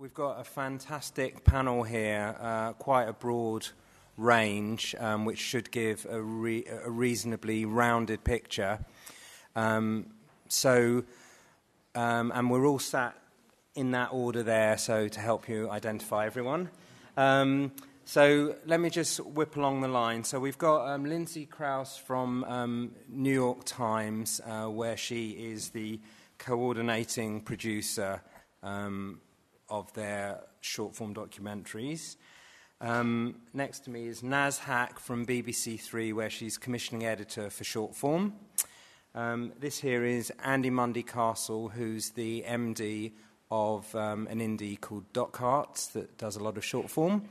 we've got a fantastic panel here, uh, quite a broad range, um, which should give a, re- a reasonably rounded picture. Um, so, um, and we're all sat in that order there, so to help you identify everyone. Um, so let me just whip along the line. So we've got um, Lindsay Crouse from um, New York Times, uh, where she is the coordinating producer um, of their short form documentaries. Um, next to me is Naz Haque from BBC Three, where she's commissioning editor for short form. Um, this here is Andy Mundy Castle, who's the MD of um, an indie called Doc Hearts that does a lot of short form.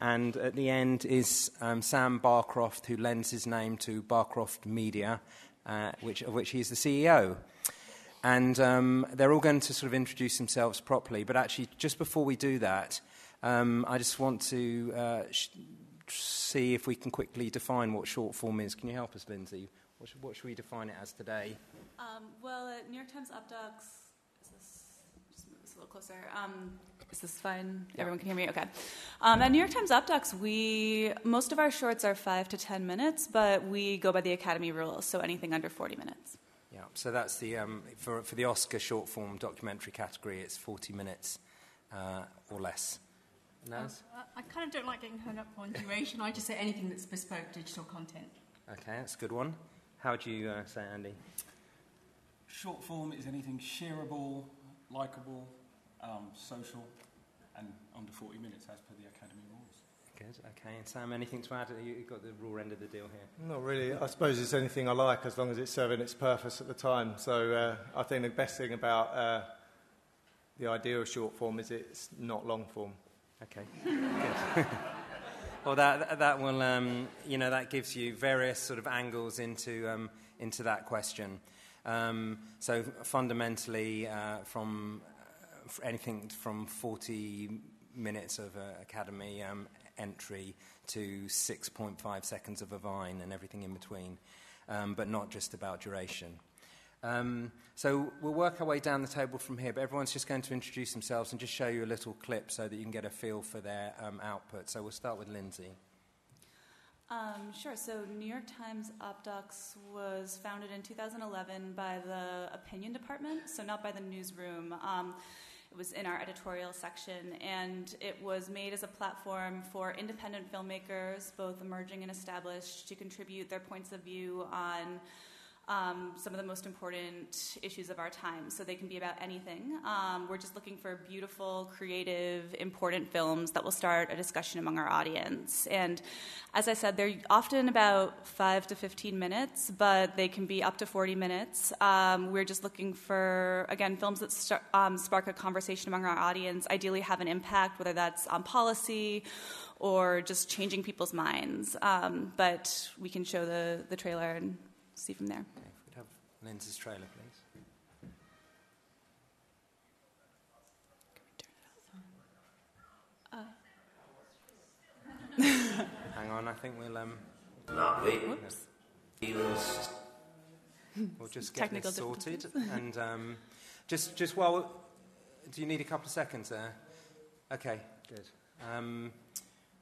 And at the end is um, Sam Barcroft, who lends his name to Barcroft Media, uh, which, of which he's the CEO. And um, they're all going to sort of introduce themselves properly. But actually, just before we do that, um, I just want to uh, sh- see if we can quickly define what short form is. Can you help us, Lindsay? What should, what should we define it as today? Um, well, at New York Times OpDocs, is this, just move this a little closer. Um, is this fine? Yeah. Everyone can hear me? Okay. Um, at New York Times OpDocs, we, most of our shorts are five to 10 minutes, but we go by the Academy rules, so anything under 40 minutes. Yeah, so that's the um, for for the Oscar short form documentary category. It's forty minutes uh, or less. Naz? I- I kind of don't like getting hung up on duration. I just say anything that's bespoke digital content. Okay, that's a good one. How would you uh, say, Andy? Short form is anything shareable, likable, um, social, and under 40 minutes as per the Academy rules. Good. Okay, and Sam, anything to add? You- You've got the raw end of the deal here. Not really. I suppose it's anything I like as long as it's serving its purpose at the time. So uh, I think the best thing about uh, the idea of short form is it's not long form. Okay, good. well, that that will um, you know that gives you various sort of angles into um, into that question. Um, so fundamentally, uh, from uh, anything from 40 minutes of uh, academy um, entry to 6.5 seconds of a vine and everything in between, um, but not just about duration. Um, so we'll work our way down the table from here, but everyone's just going to introduce themselves and just show you a little clip so that you can get a feel for their um, output. So we'll start with Lindsay. Um, sure. So, New York Times OpDocs was founded in 2011 by the opinion department, so not by the newsroom. Um, it was in our editorial section, and it was made as a platform for independent filmmakers, both emerging and established, to contribute their points of view on um, some of the most important issues of our time. So they can be about anything. Um, we're just looking for beautiful, creative, important films that will start a discussion among our audience. And as I said, they're often about five to 15 minutes, but they can be up to 40 minutes. Um, we're just looking for, again, films that start, um, spark a conversation among our audience, ideally have an impact, whether that's on policy or just changing people's minds. Um, but we can show the, the trailer and see from there. Okay, if we'd have Lindsay's trailer, please. Hang on, I think we'll um, Not Whoops. we'll just get Technical this sorted. and um, just just while, do you need a couple of seconds there? Okay, good. Um,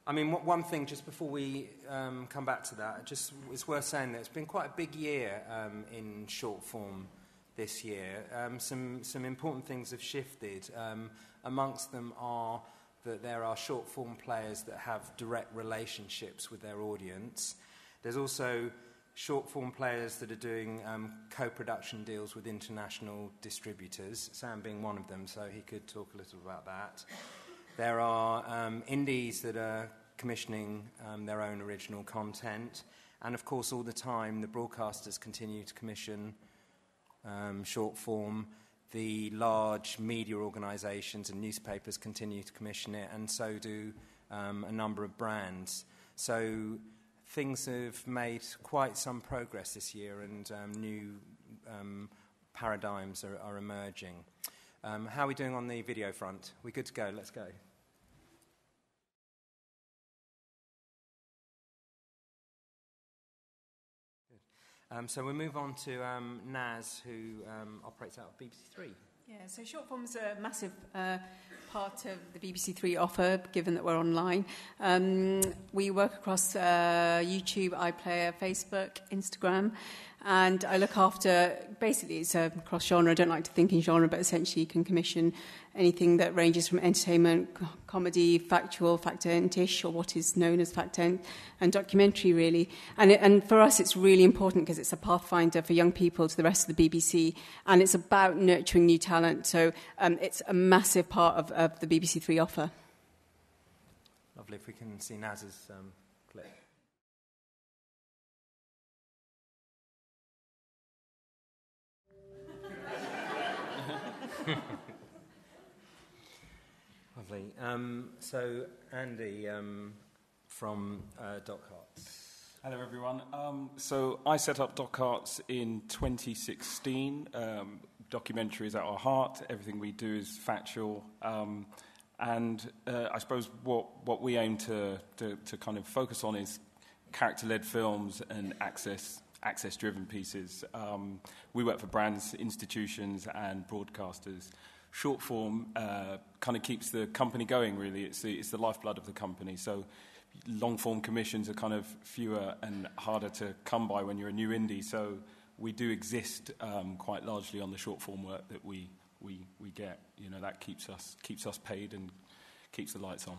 I mean, one- thing just before we um, come back to that, just it's worth saying that it's been quite a big year um, in short form this year. Um, some some important things have shifted. Um, amongst them are that there are short form players that have direct relationships with their audience. There's also short form players that are doing um, co production deals with international distributors, Sam being one of them, so he could talk a little about that. There are um, indies that are commissioning um, their own original content. And of course, all the time, the broadcasters continue to commission um, short form. The large media organisations and newspapers continue to commission it, and so do um, a number of brands. So things have made quite some progress this year, and um, new um, paradigms are, are emerging. Um, how are we doing on the video front? We good to go? Let's go. Um, so we'll move on to um, Naz, who um, operates out of BBC Three. Yeah, so short form's are a massive uh, part of the BBC Three offer, given that we're online. Um, we work across uh, YouTube, iPlayer, Facebook, Instagram, and I look after basically it's a cross genre. I don't like to think in genre, but essentially you can commission anything that ranges from entertainment, comedy, factual, factor-ish, or what is known as factor and documentary, really. And, it, and for us, it's really important because it's a pathfinder for young people to the rest of the BBC, and it's about nurturing new talent. So um, it's a massive part of, of the BBC Three offer. Lovely. If we can see Naz's um, clip. Lovely. Um, so, Andy um, from uh, Doc Hearts. Hello, everyone. Um, so I set up Doc Hearts in 2016. Um, documentary is at our heart. Everything we do is factual. Um, and uh, I suppose what, what we aim to, to, to kind of focus on is character-led films and access access-driven pieces. Um, we work for brands, institutions, and broadcasters. Short form uh, kind of keeps the company going. Really, it's the, it's the lifeblood of the company. So long form commissions are kind of fewer and harder to come by when you're a new indie. So we do exist um, quite largely on the short form work that we, we, we get. You know, that keeps us, keeps us paid and keeps the lights on.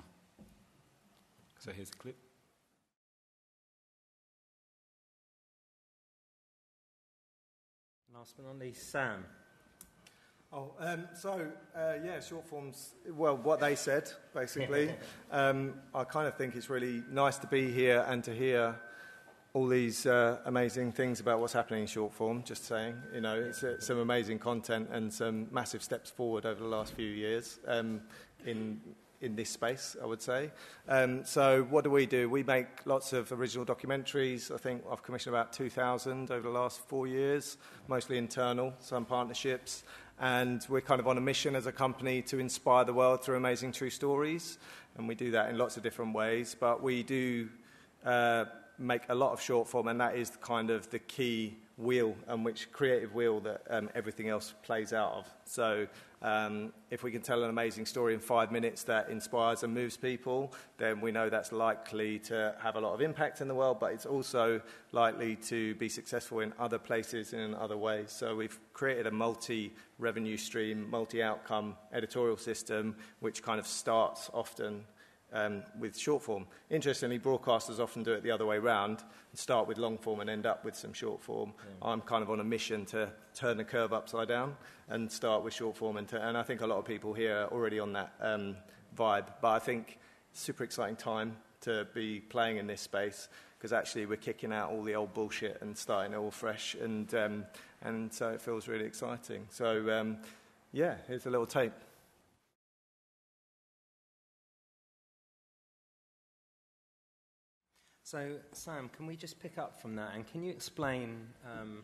So here's a clip. Last but not least, Sam. Oh, um, so uh, yeah, short forms. Well, what they said basically. um, I kind of think it's really nice to be here and to hear all these uh, amazing things about what's happening in short form. Just saying, you know, it's uh, some amazing content and some massive steps forward over the last few years um, in in this space, I would say. Um, so, what do we do? We make lots of original documentaries. I think I've commissioned about 2,000 over the last four years, mostly internal, some partnerships. And we're kind of on a mission as a company to inspire the world through amazing true stories. And we do that in lots of different ways. But we do uh, make a lot of short form, and that is kind of the key wheel and which creative wheel that um, everything else plays out of. So um, if we can tell an amazing story in five minutes that inspires and moves people, then we know that's likely to have a lot of impact in the world, but it's also likely to be successful in other places and in other ways. So we've created a multi revenue stream, multi outcome editorial system, which kind of starts often um, with short form. Interestingly, broadcasters often do it the other way around and start with long form and end up with some short form. Yeah. I'm kind of on a mission to turn the curve upside down and start with short form. And, to, and I think a lot of people here are already on that um, vibe. But I think super exciting time to be playing in this space because actually we're kicking out all the old bullshit and starting it all fresh. And, um, and so it feels really exciting. So, um, yeah, here's a little tape. So, Sam, can we just pick up from that and can you explain um,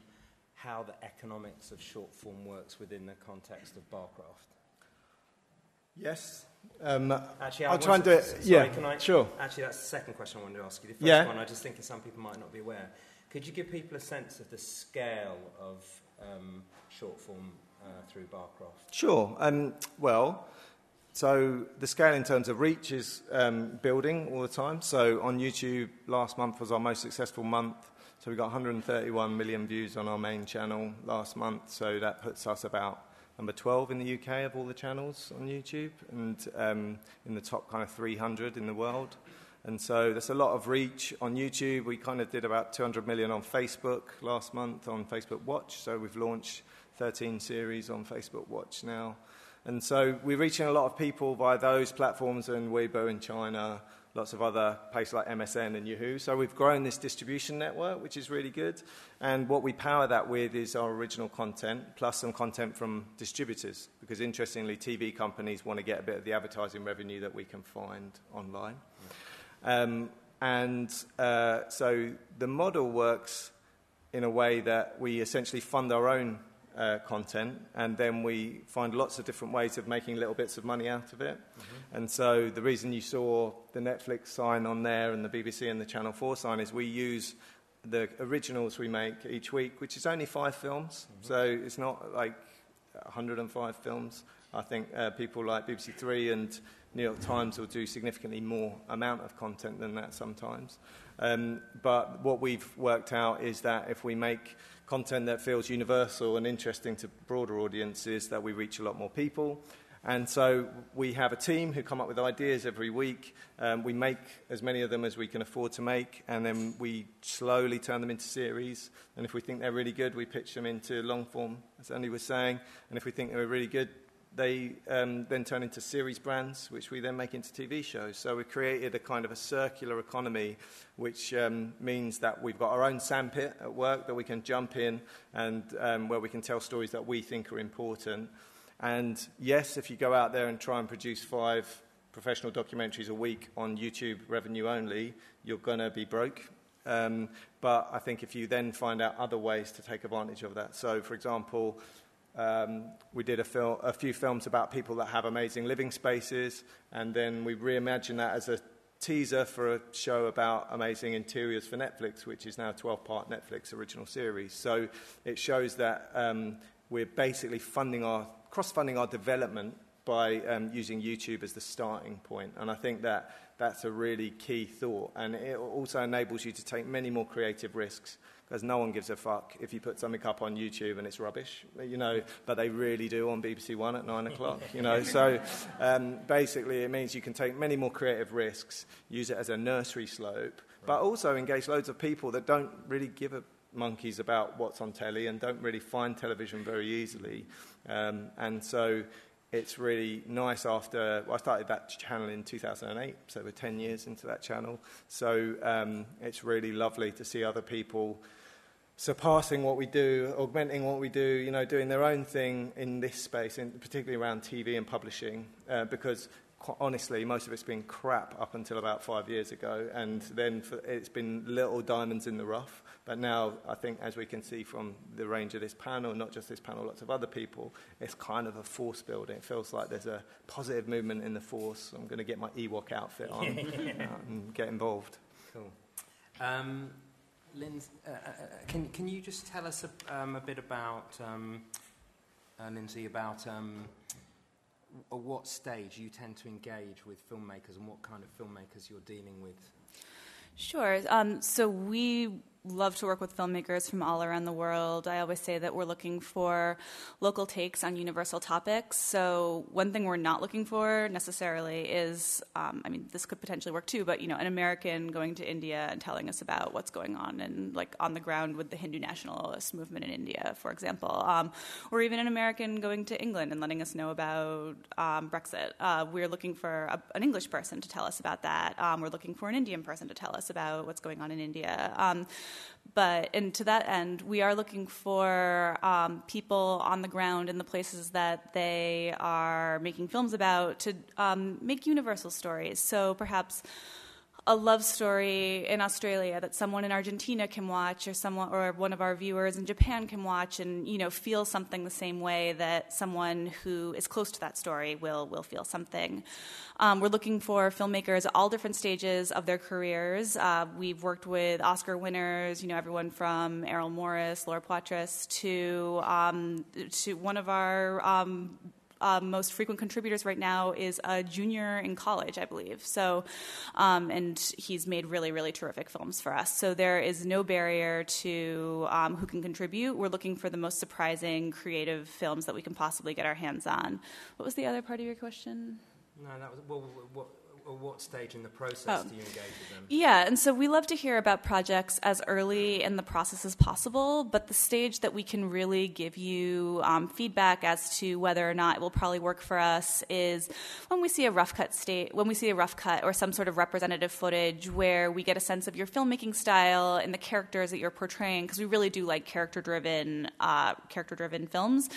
how the economics of short form works within the context of Barcroft? Yes. Um, actually, I'll try and do it. Sorry, yeah, I, sure. Actually, that's the second question I wanted to ask you. The first yeah. one, I just think some people might not be aware. Could you give people a sense of the scale of um, short form uh, through Barcroft? Sure. Um, well, so the scale in terms of reach is um, building all the time. So on YouTube, last month was our most successful month. So we got 131 million views on our main channel last month. So that puts us about number 12 in the UK of all the channels on YouTube, and um, in the top kind of 300 in the world. And so there's a lot of reach on YouTube. We kind of did about 200 million on Facebook last month on Facebook Watch. So we've launched 13 series on Facebook Watch now. And so we're reaching a lot of people via those platforms and Weibo in China, lots of other places like MSN and Yahoo. So we've grown this distribution network, which is really good. And what we power that with is our original content, plus some content from distributors. Because interestingly, TV companies want to get a bit of the advertising revenue that we can find online. Um, and uh, so the model works in a way that we essentially fund our own uh, content, and then we find lots of different ways of making little bits of money out of it. Mm-hmm. And so the reason you saw the Netflix sign on there and the BBC and the Channel 4 sign is we use the originals we make each week, which is only five films, mm-hmm. so it's not like 105 films. I think uh, people like BBC Three and New York Times will do significantly more amount of content than that sometimes. Um, but what we've worked out is that if we make content that feels universal and interesting to broader audiences, that we reach a lot more people. And so we have a team who come up with ideas every week. Um, we make as many of them as we can afford to make, and then we slowly turn them into series. And if we think they're really good, we pitch them into long form, as Andy was saying. And if we think they're really good, they um, then turn into series brands, which we then make into TV shows. So we've created a kind of a circular economy, which um, means that we've got our own sandpit at work that we can jump in and um, where we can tell stories that we think are important. And yes, if you go out there and try and produce five professional documentaries a week on YouTube revenue only, you're going to be broke. Um, but I think if you then find out other ways to take advantage of that. So, for example, um, we did a, fil- a few films about people that have amazing living spaces, and then we reimagined that as a teaser for a show about amazing interiors for Netflix, which is now a 12 part Netflix original series. So it shows that um, we're basically funding our cross-funding our development by um, using YouTube as the starting point. And I think that that's a really key thought. And it also enables you to take many more creative risks because no one gives a fuck if you put something up on YouTube and it's rubbish, you know, but they really do on BBC One at nine o'clock, you know. So um, basically, it means you can take many more creative risks, use it as a nursery slope, but also engage loads of people that don't really give a monkeys about what's on telly and don't really find television very easily. Um, and so it's really nice after well, I started that channel in 2008, so we're 10 years into that channel. So um, it's really lovely to see other people surpassing what we do, augmenting what we do, you know, doing their own thing in this space, in, particularly around TV and publishing, uh, because honestly, most of it's been crap up until about five years ago, and then for, it's been little diamonds in the rough. But now, I think, as we can see from the range of this panel, not just this panel, lots of other people, it's kind of a force building. It feels like there's a positive movement in the force. I'm going to get my Ewok outfit on uh, and get involved. Cool. Um, Lynn, uh, uh, uh, can, can you just tell us a, um, a bit about, um, uh, Lindsay, about um, at what stage you tend to engage with filmmakers and what kind of filmmakers you're dealing with? Sure. Um, so we love to work with filmmakers from all around the world. I always say that we're looking for local takes on universal topics. So one thing we're not looking for necessarily is, um, I mean, this could potentially work too, but you know, an American going to India and telling us about what's going on and like on the ground with the Hindu nationalist movement in India, for example, um, or even an American going to England and letting us know about um, Brexit. Uh, we're looking for a, an English person to tell us about that. Um, we're looking for an Indian person to tell us about what's going on in India. But and to that end, we are looking for um, people on the ground in the places that they are making films about to um, make universal stories. So perhaps a love story in Australia that someone in Argentina can watch or someone or one of our viewers in Japan can watch and you know feel something the same way that someone who is close to that story will will feel something. Um, we're looking for filmmakers at all different stages of their careers. Uh, we've worked with Oscar winners, you know, everyone from Errol Morris, Laura Poitras, to um, to one of our um, uh, most frequent contributors right now is a junior in college, I believe. So, um, and he's made really, really terrific films for us. So there is no barrier to um, who can contribute. We're looking for the most surprising, creative films that we can possibly get our hands on. What was the other part of your question? No, that was well. What, or what stage in the process oh. do you engage with them? Yeah, and so we love to hear about projects as early in the process as possible, but the stage that we can really give you um, feedback as to whether or not it will probably work for us is when we see a rough cut state, when we see a rough cut or some sort of representative footage where we get a sense of your filmmaking style and the characters that you're portraying, because we really do like character driven, uh, character driven films.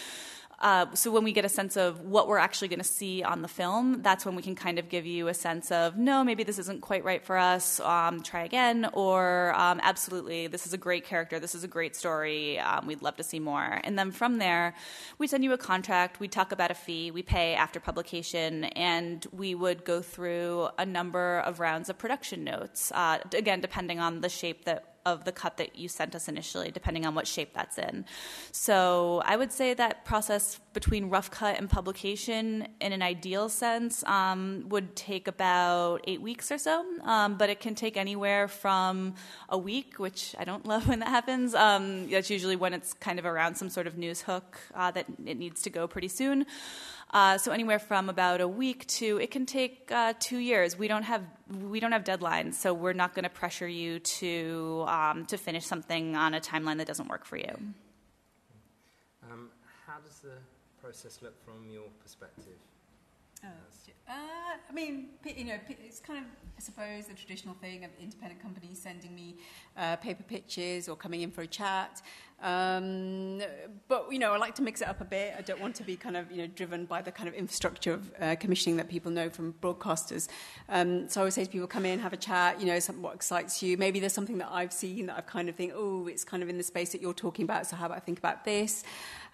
Uh, so when we get a sense of what we're actually going to see on the film, that's when we can kind of give you a sense of no, maybe this isn't quite right for us. Um, try again, or um, absolutely, this is a great character. This is a great story. Um, we'd love to see more. And then from there, we send you a contract. We talk about a fee. We pay after publication, and we would go through a number of rounds of production notes. Uh, again, depending on the shape that of the cut that you sent us initially, depending on what shape that's in. So I would say that process between rough cut and publication, in an ideal sense, um, would take about eight weeks or so. Um, but it can take anywhere from a week, which I don't love when that happens. Um, that's usually when it's kind of around some sort of news hook uh, that it needs to go pretty soon. Uh, so anywhere from about a week to it can take uh, two years. We don't have we don't have deadlines, so we're not going to pressure you to um, to finish something on a timeline that doesn't work for you. Um, how does the process look from your perspective? Uh, I mean, you know, it's kind of, I suppose, the traditional thing of independent companies sending me uh, paper pitches or coming in for a chat. Um, but, you know, I like to mix it up a bit. I don't want to be kind of, you know, driven by the kind of infrastructure of uh, commissioning that people know from broadcasters. Um, so I always say to people, come in, have a chat, you know, some, what excites you. Maybe there's something that I've seen that I've kind of think, oh, it's kind of in the space that you're talking about, so how about I think about this?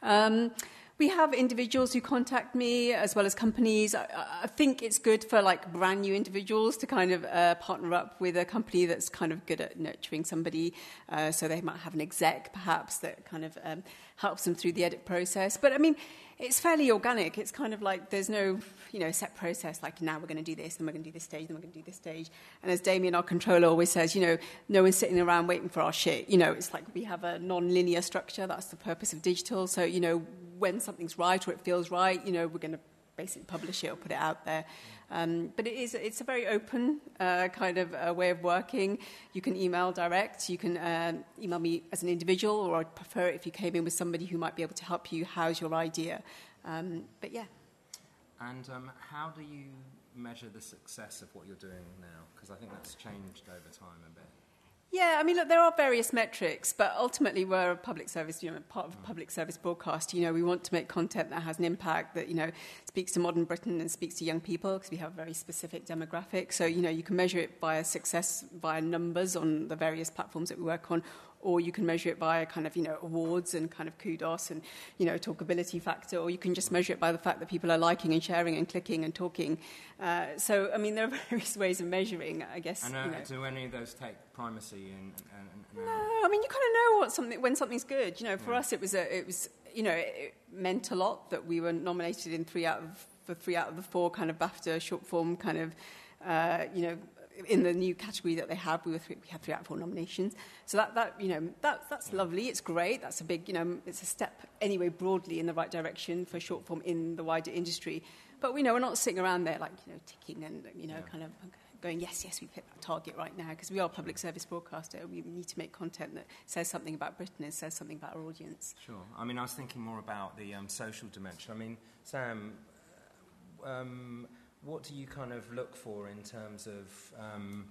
Um, we have individuals who contact me as well as companies. I, I think it's good for like brand new individuals to kind of uh, partner up with a company that's kind of good at nurturing somebody. Uh, so they might have an exec perhaps that kind of um, helps them through the edit process. But I mean, it's fairly organic. It's kind of like there's no, you know, set process like now we're going to do this, then we're going to do this stage, then we're going to do this stage. And as Damian, our controller, always says, you know, no one's sitting around waiting for our shit. You know, it's like we have a non-linear structure. That's the purpose of digital. So, you know, when something's right or it feels right, you know, we're going to basically publish it or put it out there. Um, but it is, it's a very open uh, kind of uh, way of working. You can email direct, you can uh, email me as an individual, or I'd prefer if you came in with somebody who might be able to help you house your idea. Um, but yeah. And um, how do you measure the success of what you're doing now? Because I think that's changed over time a bit. Yeah, I mean, look, there are various metrics, but ultimately we're a public service, you know, part of a mm. public service broadcast. You know, we want to make content that has an impact that, you know, speaks to modern Britain and speaks to young people because we have a very specific demographic. So, you know, you can measure it by success, via numbers on the various platforms that we work on, or you can measure it by kind of, you know, awards and kind of kudos and, you know, talkability factor, or you can just measure it by the fact that people are liking and sharing and clicking and talking. Uh, so, I mean, there are various ways of measuring, I guess. And uh, you know. do any of those take primacy? And, and, and, no, I mean, you kind of know what something, when something's good. You know, for yeah. us, it was, a, it was, you know, it, it meant a lot that we were nominated in three out of, for three out of the four kind of BAFTA short form kind of, uh, you know, in the new category that they have, we, were three, we had three out of four nominations. So that, that you know, that, that's lovely. It's great. That's a big, you know, it's a step anyway broadly in the right direction for short form in the wider industry. But we know we're not sitting around there like, you know, ticking and, you know, yeah. kind of going, yes, yes, we've hit that target right now because we are a public service broadcaster. We need to make content that says something about Britain and says something about our audience. Sure. I mean, I was thinking more about the um, social dimension. I mean, Sam, um, what do you kind of look for in terms of um,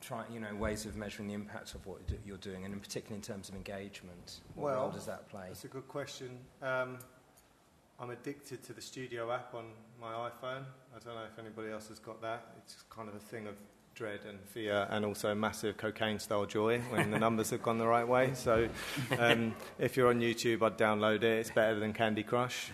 try, you know, ways of measuring the impact of what you're doing, and in particular in terms of engagement? What well, role does that play? That's a good question. Um, I'm addicted to the Studio app on my iPhone. I don't know if anybody else has got that. It's kind of a thing of dread and fear, and also massive cocaine-style joy when the numbers have gone the right way. So, um, if you're on YouTube, I'd download it. It's better than Candy Crush.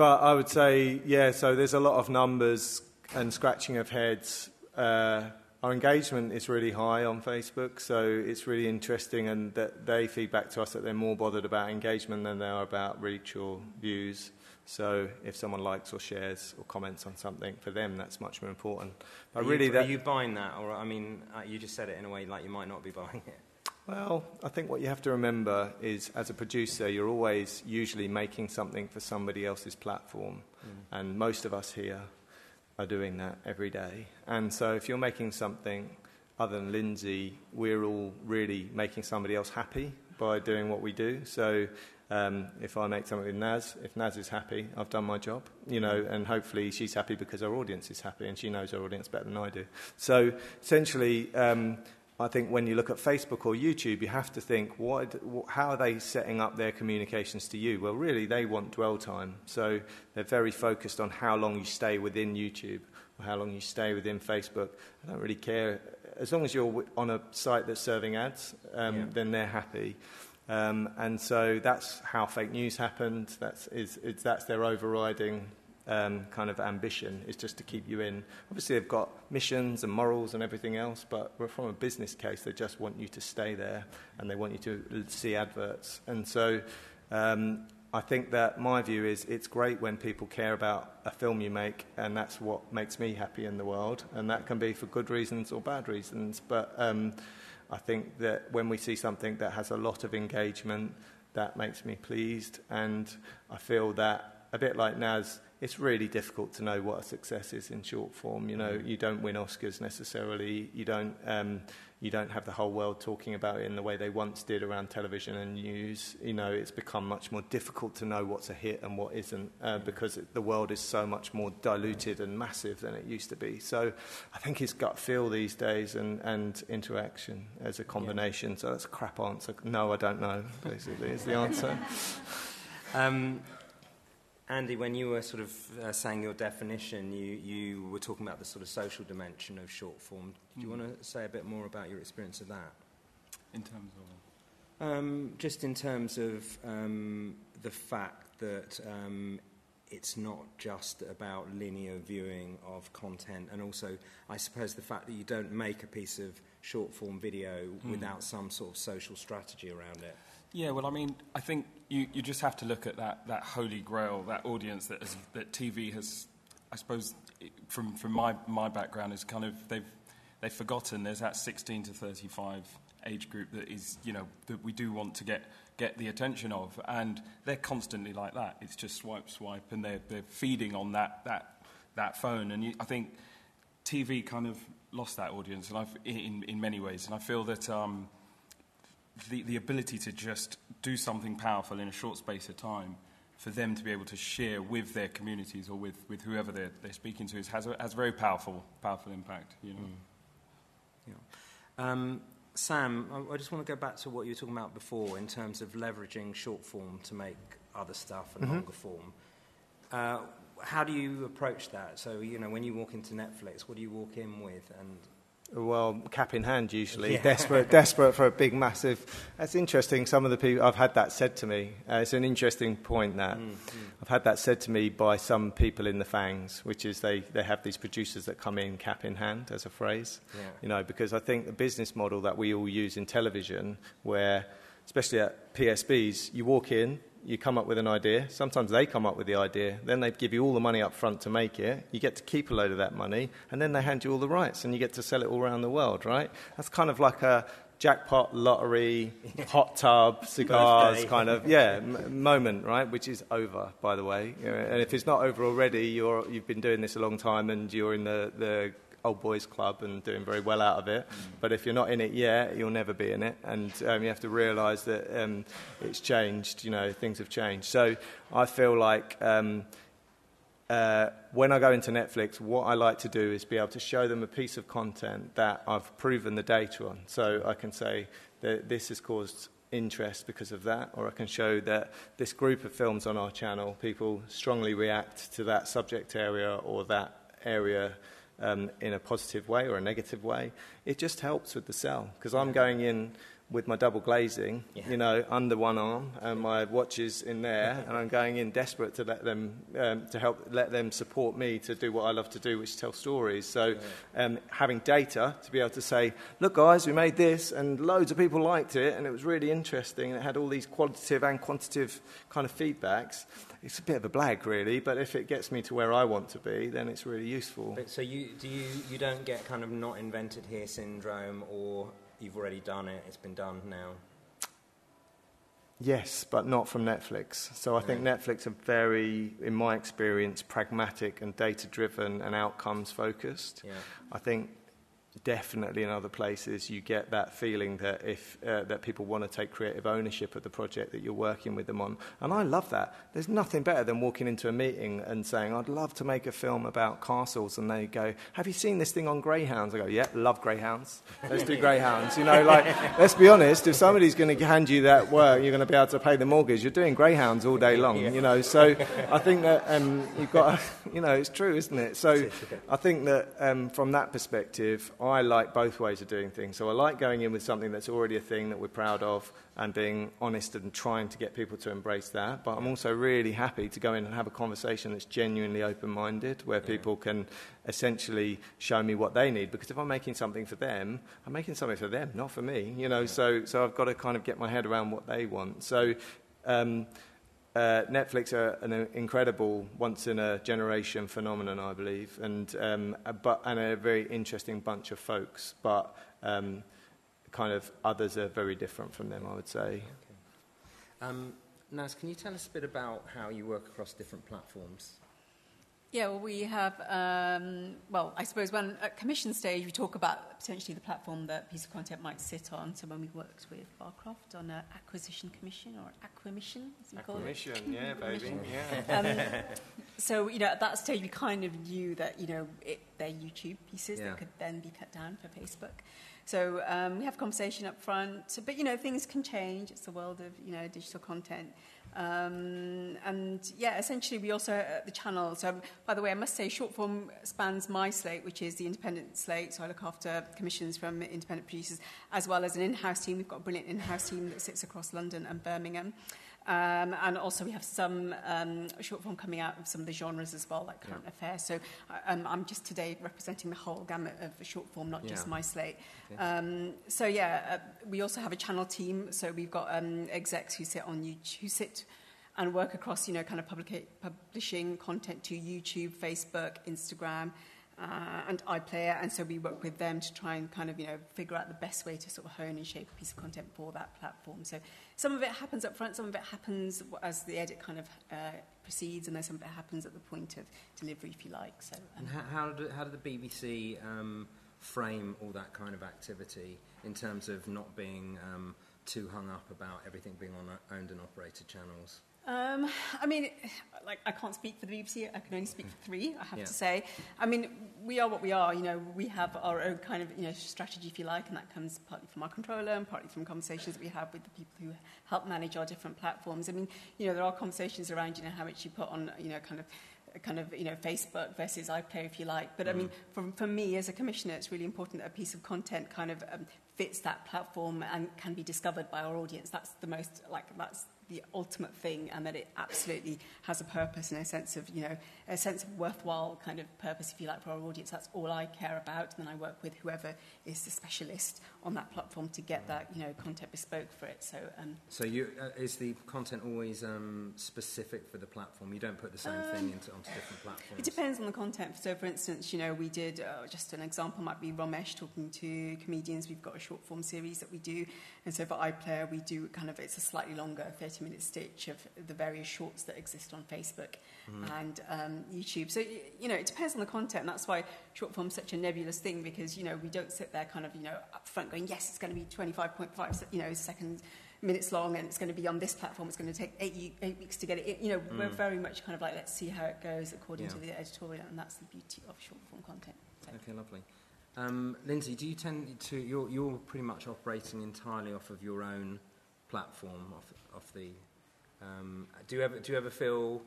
But I would say, yeah, so there's a lot of numbers and scratching of heads. Uh, our engagement is really high on Facebook, so it's really interesting, and that they feedback to us that they're more bothered about engagement than they are about reach or views. So if someone likes or shares or comments on something, for them that's much more important. But are really, you, that, are you buying that, or I mean, uh, you just said it in a way like you might not be buying it. Well, I think what you have to remember is as a producer, you're always usually making something for somebody else's platform. Mm. And most of us here are doing that every day. And so if you're making something other than Lindsay, we're all really making somebody else happy by doing what we do. So um, if I make something with Naz, if Naz is happy, I've done my job, you know, and hopefully she's happy because our audience is happy and she knows our audience better than I do. So essentially, um, I think when you look at Facebook or YouTube, you have to think, what, how are they setting up their communications to you? Well, really, they want dwell time. So they're very focused on how long you stay within YouTube or how long you stay within Facebook. I don't really care. As long as you're on a site that's serving ads, um, yeah. then they're happy. Um, and so that's how fake news happened. That's, is, that's their overriding um, kind of ambition is just to keep you in. Obviously, they've got missions and morals and everything else, but we're from a business case, they just want you to stay there and they want you to see adverts. And so um, I think that my view is it's great when people care about a film you make, and that's what makes me happy in the world. And that can be for good reasons or bad reasons. But um, I think that when we see something that has a lot of engagement, that makes me pleased. And I feel that, a bit like Naz, it's really difficult to know what a success is in short form. You know, you don't win Oscars necessarily. You don't. Um, you don't have the whole world talking about it in the way they once did around television and news. You know, it's become much more difficult to know what's a hit and what isn't uh, because it, the world is so much more diluted and massive than it used to be. So I think it's gut feel these days and, and interaction as a combination. Yeah. So that's a crap answer. No, I don't know, basically, is the answer. um, Andy, when you were sort of uh, saying your definition, you, you were talking about the sort of social dimension of short form. Do you mm. want to say a bit more about your experience of that? In terms of? Um, just in terms of um, the fact that um, it's not just about linear viewing of content, and also, I suppose, the fact that you don't make a piece of short form video mm. without some sort of social strategy around it. Yeah, well, I mean, I think you, you just have to look at that, that holy grail, that audience that, has, that TV has, I suppose, from, from my, my background, is kind of, they've, they've forgotten there's that 16 to 35 age group that is, you know, that we do want to get, get the attention of. And they're constantly like that. It's just swipe, swipe, and they're, they're feeding on that, that, that phone. And you, I think TV kind of lost that audience and I've, in, in many ways. And I feel that... Um, the, the ability to just do something powerful in a short space of time for them to be able to share with their communities or with, with whoever they're, they're speaking to is, has, a, has a very powerful, powerful impact. You know? Mm. Yeah. Um, Sam, I, I just want to go back to what you were talking about before in terms of leveraging short form to make other stuff and mm-hmm. longer form. Uh, how do you approach that? So, you know, when you walk into Netflix, what do you walk in with, and well, cap in hand usually, yeah. desperate, desperate for a big, massive. That's interesting. Some of the people I've had that said to me. Uh, it's an interesting point that mm, mm. I've had that said to me by some people in the FAANGs, which is they, they have these producers that come in cap in hand as a phrase. Yeah. You know, because I think the business model that we all use in television, where especially at PSBs, you walk in, you come up with an idea. Sometimes they come up with the idea. Then they give you all the money up front to make it. You get to keep a load of that money. And then they hand you all the rights and you get to sell it all around the world, right? That's kind of like a jackpot lottery, hot tub, cigars kind of, yeah, m- moment, right? Which is over, by the way. And if it's not over already, you're, you've been doing this a long time and you're in the, the old boys club and doing very well out of it. But if you're not in it yet, you'll never be in it. And um, you have to realise that um, it's changed. You know, things have changed. So I feel like. Um, uh, when I go into Netflix, what I like to do is be able to show them a piece of content that I've proven the data on. So I can say that this has caused interest because of that, or I can show that this group of films on our channel, people strongly react to that subject area or that area um, in a positive way or a negative way, it just helps with the sell Because I'm going in with my double glazing, yeah. you know, under one arm, and my watch is in there, and I'm going in desperate to let them, um, to help let them support me to do what I love to do, which is tell stories. So, um, having data to be able to say, look, guys, we made this, and loads of people liked it, and it was really interesting, and it had all these qualitative and quantitative kind of feedbacks it's a bit of a blag, really. But if it gets me to where I want to be, then it's really useful. But so you do you you don't get kind of not invented here syndrome, or you've already done it. It's been done now. Yes, but not from Netflix. So I think Netflix are very, in my experience, pragmatic and data driven and outcomes focused. Yeah. I think definitely in other places you get that feeling that if uh, that people want to take creative ownership of the project that you're working with them on. And I love that. There's nothing better than walking into a meeting and saying I'd love to make a film about castles and they go have you seen this thing on greyhounds? I go yeah love greyhounds. Let's do greyhounds. You know like let's be honest if somebody's going to hand you that work you're going to be able to pay the mortgage you're doing greyhounds all day long you know? So I think that um, you've got you know it's true isn't it? So I think that um, from that perspective I like both ways of doing things. So I like going in with something that's already a thing that we're proud of and being honest and trying to get people to embrace that. But I'm also really happy to go in and have a conversation that's genuinely open minded, where people can essentially show me what they need. Because if I'm making something for them, I'm making something for them, not for me. You know, so, so I've got to kind of get my head around what they want. So um, uh, Netflix are an incredible once in a generation phenomenon, I believe, and um, a, but, and a very interesting bunch of folks. But um, kind of others are very different from them, I would say. Okay. Um, Naz, can you tell us a bit about how you work across different platforms? Yeah, well, we have, um, well, I suppose when at commission stage, we talk about potentially the platform that a piece of content might sit on. So when we worked with Barcroft on an acquisition commission or acquisition, as we call it. Acquisition, yeah, baby, yeah. Um, so, you know, at that stage, we kind of knew that, you know, it, they're YouTube pieces yeah. that could then be cut down for Facebook. So um, we have conversation up front, but, you know, things can change. It's the world of, you know, digital content. Um, and yeah, essentially, we also uh, the channel. So, by the way, I must say, short form spans my slate, which is the independent slate. So, I look after commissions from independent producers, as well as an in house team. We've got a brilliant in house team that sits across London and Birmingham. Um, and also we have some um, short form coming out of some of the genres as well, like current yeah. affairs. So um, I'm just today representing the whole gamut of short form, not yeah. just my slate. Okay. Um, so yeah, uh, we also have a channel team. So we've got um, execs who sit on YouTube, who sit and work across, you know, kind of publica- publishing content to YouTube, Facebook, Instagram, uh, and iPlayer, and so we work with them to try and kind of you know figure out the best way to sort of hone and shape a piece of content for that platform. So some of it happens up front, some of it happens as the edit kind of uh, proceeds, and then some of it happens at the point of delivery, if you like. So um, and how, how, did, how did the BBC um, frame all that kind of activity in terms of not being um, too hung up about everything being on owned and operated channels? Um, I mean, like I can't speak for the BBC. I can only speak for three. I have yeah. to say. I mean, we are what we are. You know, we have our own kind of you know strategy, if you like, and that comes partly from our controller and partly from conversations that we have with the people who help manage our different platforms. I mean, you know, there are conversations around you know how much you put on you know kind of kind of you know Facebook versus iPlayer, if you like. But mm. I mean, for, for me as a commissioner, it's really important that a piece of content kind of um, fits that platform and can be discovered by our audience. That's the most like that's the ultimate thing and that it absolutely has a purpose and a sense of, you know, a sense of worthwhile kind of purpose, if you like, for our audience. That's all I care about. And then I work with whoever is the specialist on that platform to get that, you know, content bespoke for it. So, um, so you, uh, is the content always um, specific for the platform? You don't put the same um, thing into, onto different platforms? It depends on the content. So, for instance, you know, we did, uh, just an example might be Romesh talking to comedians. We've got a short form series that we do. And so for iPlayer, we do kind of, it's a slightly longer 30 minute stitch of the various shorts that exist on Facebook mm. and um, YouTube. So, you know, it depends on the content. That's why short form is such a nebulous thing because, you know, we don't sit there kind of, you know, up front going, yes, it's going to be 25.5, you know, seconds minutes long and it's going to be on this platform. It's going to take eight, eight weeks to get it. You know, mm. we're very much kind of like, let's see how it goes according yeah. to the editorial. And that's the beauty of short form content. So. Okay, lovely. Um, Lindsay, do you tend to, you're, you're pretty much operating entirely off of your own platform, off, off the um, do you ever do you ever feel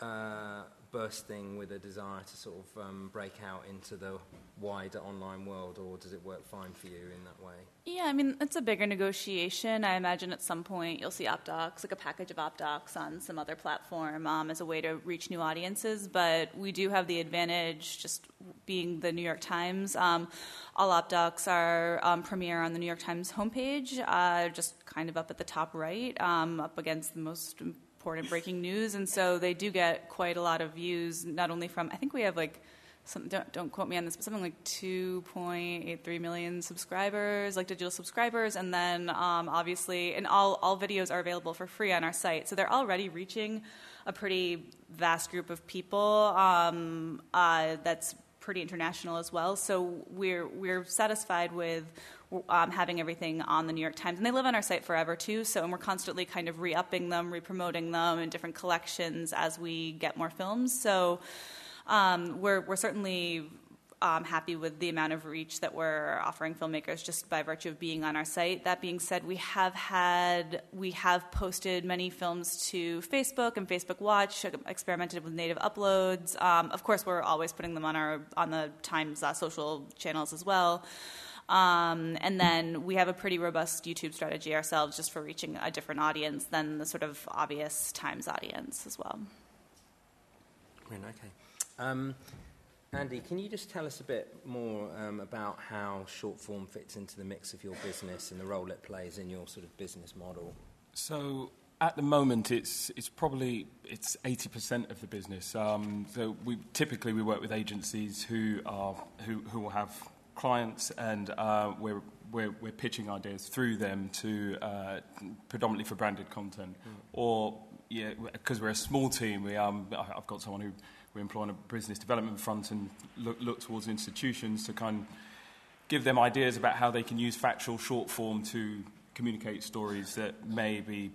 uh, bursting with a desire to sort of um, break out into the wider online world, or does it work fine for you in that way? Yeah, I mean, it's a bigger negotiation. I imagine at some point you'll see OpDocs, like a package of OpDocs on some other platform um, as a way to reach new audiences. But we do have the advantage, just being the New York Times. Um, all OpDocs are um, premiere on the New York Times homepage, uh, just kind of up at the top right, um, up against the most important breaking news, and so they do get quite a lot of views. Not only from I think we have like some, don't, don't quote me on this, but something like 2.83 million subscribers, like digital subscribers, and then um, obviously, and all all videos are available for free on our site, so they're already reaching a pretty vast group of people. Um, uh, that's pretty international as well. So we're we're satisfied with um, having everything on the New York Times, and they live on our site forever too. So and we're constantly kind of re-upping them, re-promoting them in different collections as we get more films. So um, we're we're certainly um, happy with the amount of reach that we're offering filmmakers just by virtue of being on our site. That being said, we have had we have posted many films to Facebook and Facebook Watch, experimented with native uploads. Um, of course, we're always putting them on our on the Times uh, social channels as well. Um, and then we have a pretty robust YouTube strategy ourselves just for reaching a different audience than the sort of obvious Times audience as well. Okay. Um, Andy, can you just tell us a bit more um, about how short form fits into the mix of your business and the role it plays in your sort of business model? So at the moment, it's it's probably it's eighty percent of the business. Um, so we typically we work with agencies who are who who will have clients, and uh, we're, we're we're pitching ideas through them to uh, predominantly for branded content, mm. or yeah, because we're a small team, we um, I've got someone who we employ on a business development front and look, look towards institutions to kind of give them ideas about how they can use factual short form to communicate stories that may be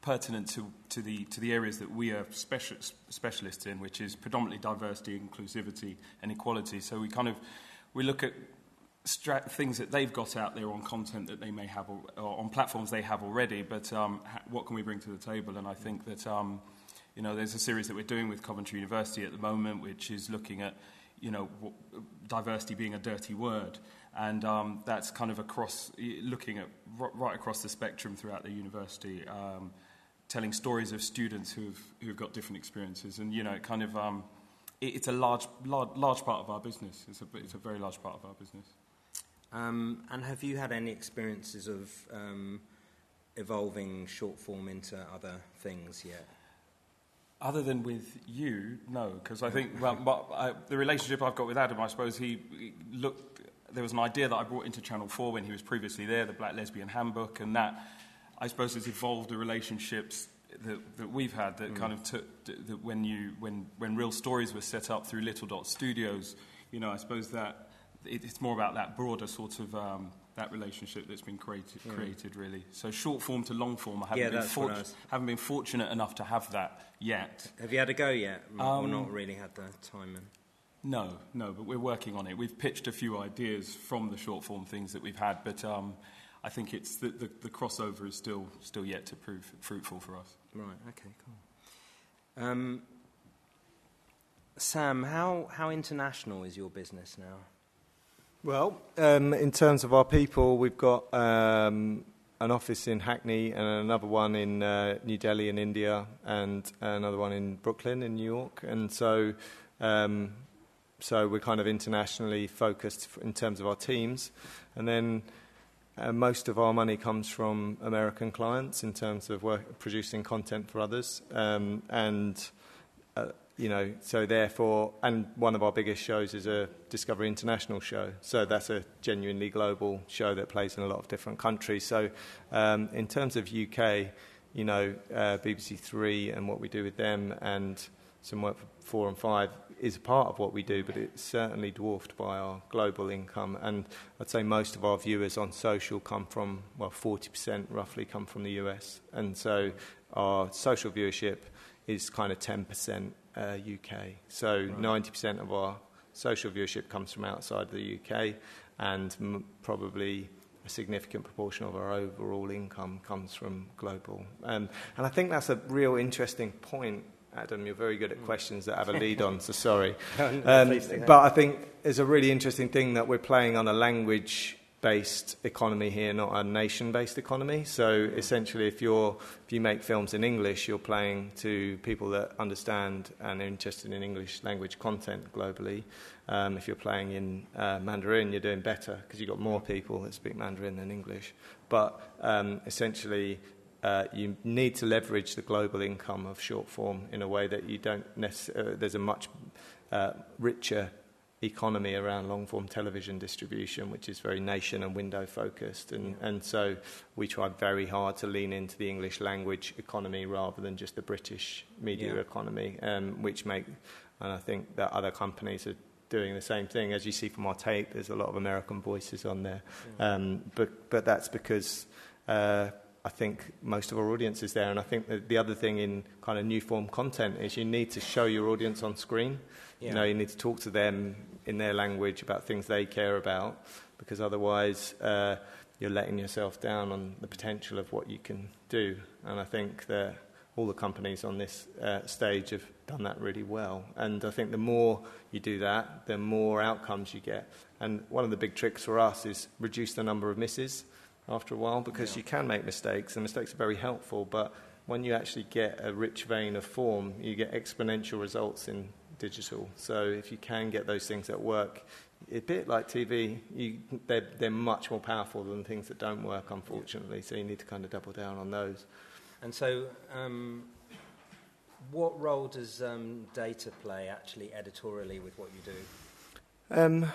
pertinent to, to, the, to the areas that we are special, specialists in, which is predominantly diversity, inclusivity, and equality. So we kind of we look at stra- things that they've got out there on content that they may have, or, or on platforms they have already, but um, ha- what can we bring to the table? And I think that um, you know, there's a series that we're doing with Coventry University at the moment, which is looking at, you know, diversity being a dirty word. And um, that's kind of across, looking at right across the spectrum throughout the university, um, telling stories of students who've, who've got different experiences. And, you know, it kind of, um, it, it's a large, large, large part of our business. It's a, it's a very large part of our business. Um, and have you had any experiences of um, evolving short form into other things yet? Other than with you, no, because I think well, but, the relationship I've got with Adam, I suppose he, he looked. There was an idea that I brought into Channel Four when he was previously there, the Black Lesbian Handbook, and that I suppose has evolved the relationships that, that we've had. That mm. kind of took that when you when when Real Stories were set up through Little Dot Studios, you know, I suppose that it, it's more about that broader sort of. Um, that relationship that's been created, yeah. created really. So short form to long form, I haven't, yeah, been for- was... haven't been fortunate enough to have that yet. Have you had a go yet, um, or not really had the time? And... No, no, but we're working on it. We've pitched a few ideas from the short form things that we've had, but um, I think it's the, the, the, crossover is still still yet to prove fruitful for us. Right. Okay. Cool. Um, Sam, how how international is your business now? Well, um, in terms of our people, we've got um, an office in Hackney and another one in uh, New Delhi in India and another one in Brooklyn in New York. And so, um, so we're kind of internationally focused in terms of our teams. And then uh, most of our money comes from American clients in terms of work, producing content for others. Um, and uh, you know, so therefore, and one of our biggest shows is a Discovery International show. So that's a genuinely global show that plays in a lot of different countries. So um, in terms of UK, you know, uh, BBC Three and what we do with them, and some work for Four and Five is a part of what we do, but it's certainly dwarfed by our global income. And I'd say most of our viewers on social come from, well, 40% roughly come from the US. And so our social viewership is kind of 10% uh, UK. So right. 90% of our social viewership comes from outside the UK, and m- probably a significant proportion of our overall income comes from global. Um, and I think that's a real interesting point. Adam, you're very good at mm. questions that have a lead on, so sorry. um, but I think it's a really interesting thing that we're playing on a language based economy here, not a nation based economy. So essentially, if, you're, if you make films in English, you're playing to people that understand and are interested in English language content globally. Um, if you're playing in uh, Mandarin, you're doing better because you've got more people that speak Mandarin than English. But um, essentially, uh, you need to leverage the global income of short form in a way that you don't necessarily, uh, there's a much uh, richer economy around long form television distribution, which is very nation and window focused. And, and so we try very hard to lean into the English language economy rather than just the British media yeah. economy, um, which make, and I think that other companies are doing the same thing. As you see from our tape, there's a lot of American voices on there. Yeah. Um, but, but that's because. Uh, I think most of our audience is there. And I think that the other thing in kind of new form content is you need to show your audience on screen. Yeah. You know, you need to talk to them in their language about things they care about, because otherwise uh, you're letting yourself down on the potential of what you can do. And I think that all the companies on this uh, stage have done that really well. And I think the more you do that, the more outcomes you get. And one of the big tricks for us is reduce the number of misses after a while because Yeah. you can make mistakes, and mistakes are very helpful. But when you actually get a rich vein of form, you get exponential results in digital. So if you can get those things that work, a bit like TV, you, they're, they're much more powerful than things that don't work, unfortunately. So you need to kind of double down on those. And so, um, what role does um, data play actually editorially with what you do? Um,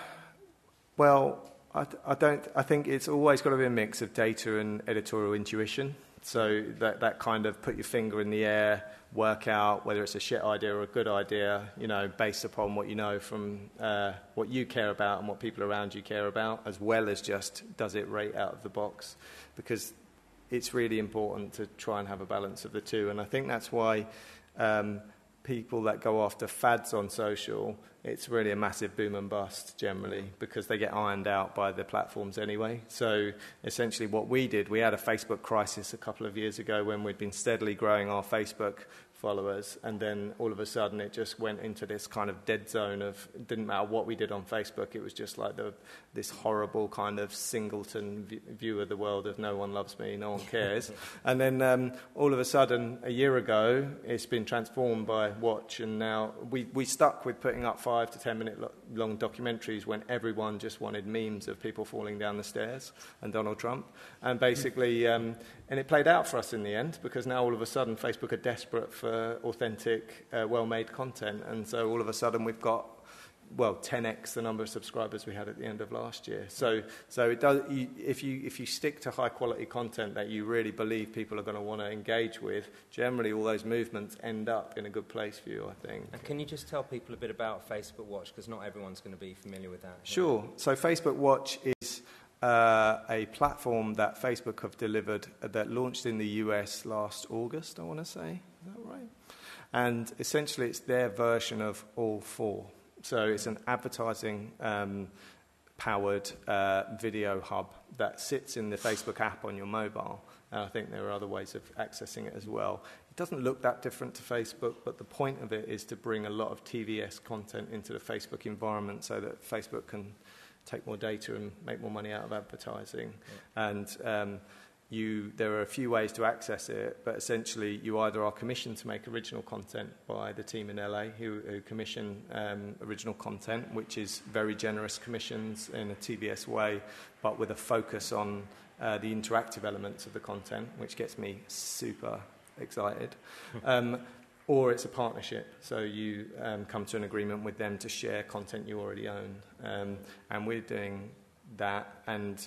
well, I, I don't. I think it's always got to be a mix of data and editorial intuition. So that that kind of put your finger in the air, work out whether it's a shit idea or a good idea. You know, based upon what you know from uh, what you care about and what people around you care about, as well as just does it rate out of the box, because it's really important to try and have a balance of the two. And I think that's why um, people that go after fads on social, it's really a massive boom and bust generally because they get ironed out by the platforms anyway. So essentially, what we did, we had a Facebook crisis a couple of years ago when we'd been steadily growing our Facebook followers, and then all of a sudden it just went into this kind of dead zone of it didn't matter what we did on Facebook, it was just like the, this horrible kind of singleton v- view of the world of no one loves me, no one cares. and then um, all of a sudden, a year ago, it's been transformed by Watch, and now we, we stuck with putting up five to ten minute lo- long documentaries when everyone just wanted memes of people falling down the stairs and Donald Trump. And basically, um, and it played out for us in the end because now all of a sudden Facebook are desperate for authentic, uh, well made content. And so all of a sudden we've got, well, 10x the number of subscribers we had at the end of last year. So, so it does, you, if, you, if you stick to high quality content that you really believe people are going to want to engage with, generally all those movements end up in a good place for you, I think. And can you just tell people a bit about Facebook Watch because not everyone's going to be familiar with that. Sure. So Facebook Watch is uh, a platform that Facebook have delivered uh, that launched in the US last August, I want to say. Is that right? And essentially, it's their version of All Four. So it's an advertising um, powered uh, video hub that sits in the Facebook app on your mobile. And I think there are other ways of accessing it as well. It doesn't look that different to Facebook, but the point of it is to bring a lot of TVS content into the Facebook environment so that Facebook can take more data and make more money out of advertising. And um, you, there are a few ways to access it, but essentially you either are commissioned to make original content by the team in LA who, who commission um, original content, which is very generous commissions in a TVS way, but with a focus on uh, the interactive elements of the content, which gets me super excited. Um, or it's a partnership, so you um, come to an agreement with them to share content you already own. Um, and we're doing that, and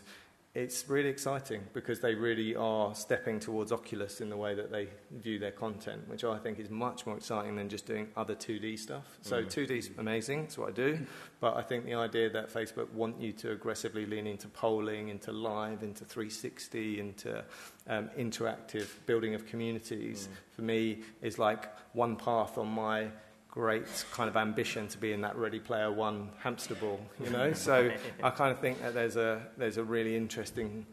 it's really exciting because they really are stepping towards Oculus in the way that they view their content, which I think is much more exciting than just doing other 2D stuff. So 2D is amazing, it's what I do, but I think the idea that Facebook want you to aggressively lean into polling, into live, into 360, into um, interactive building of communities, for me is like one path on my great kind of ambition to be in that Ready Player One hamster ball, you know. so I kind of think that there's a there's a really interesting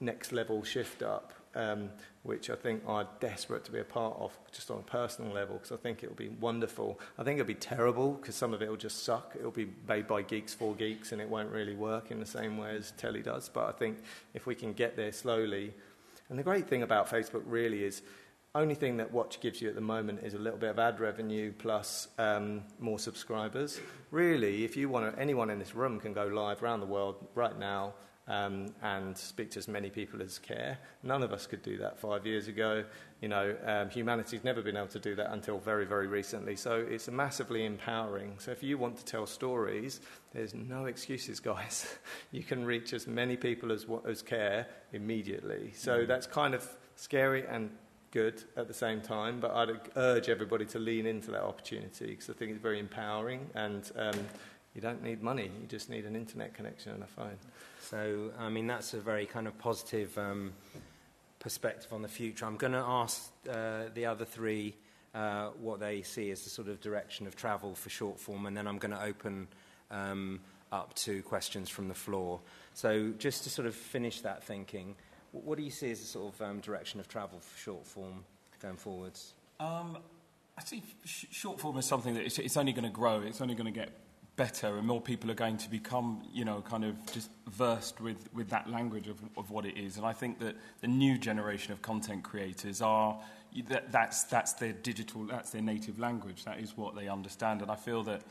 next level shift up, um, which I think i're desperate to be a part of, just on a personal level, because I think it'll be wonderful. I think it'll be terrible because some of it will just suck. It'll be made by geeks for geeks, and it won't really work in the same way as telly does. But I think if we can get there slowly, and the great thing about Facebook really is only thing that Watch gives you at the moment is a little bit of ad revenue plus um, more subscribers. Really, if you want to, anyone in this room can go live around the world right now um, and speak to as many people as care. None of us could do that five years ago. You know, um, humanity's never been able to do that until very, very recently. So it's massively empowering. So if you want to tell stories, there's no excuses, guys. you can reach as many people as as care immediately. So that's kind of scary and good at the same time, but I'd urge everybody to lean into that opportunity because I think it's very empowering and um, you don't need money, you just need an internet connection and a phone. So, I mean, that's a very kind of positive um, perspective on the future. I'm going to ask uh, the other three uh, what they see as the sort of direction of travel for short form, and then I'm going to open um, up to questions from the floor. So, just to sort of finish that thinking, what do you see as the sort of um, direction of travel for short form going forwards? Um, I see sh- short form as something that it's, it's only going to grow. It's only going to get better, and more people are going to become, you know, kind of just versed with, with that language of, of what it is. And I think that the new generation of content creators are that, that's that's their digital, that's their native language. That is what they understand. And I feel that,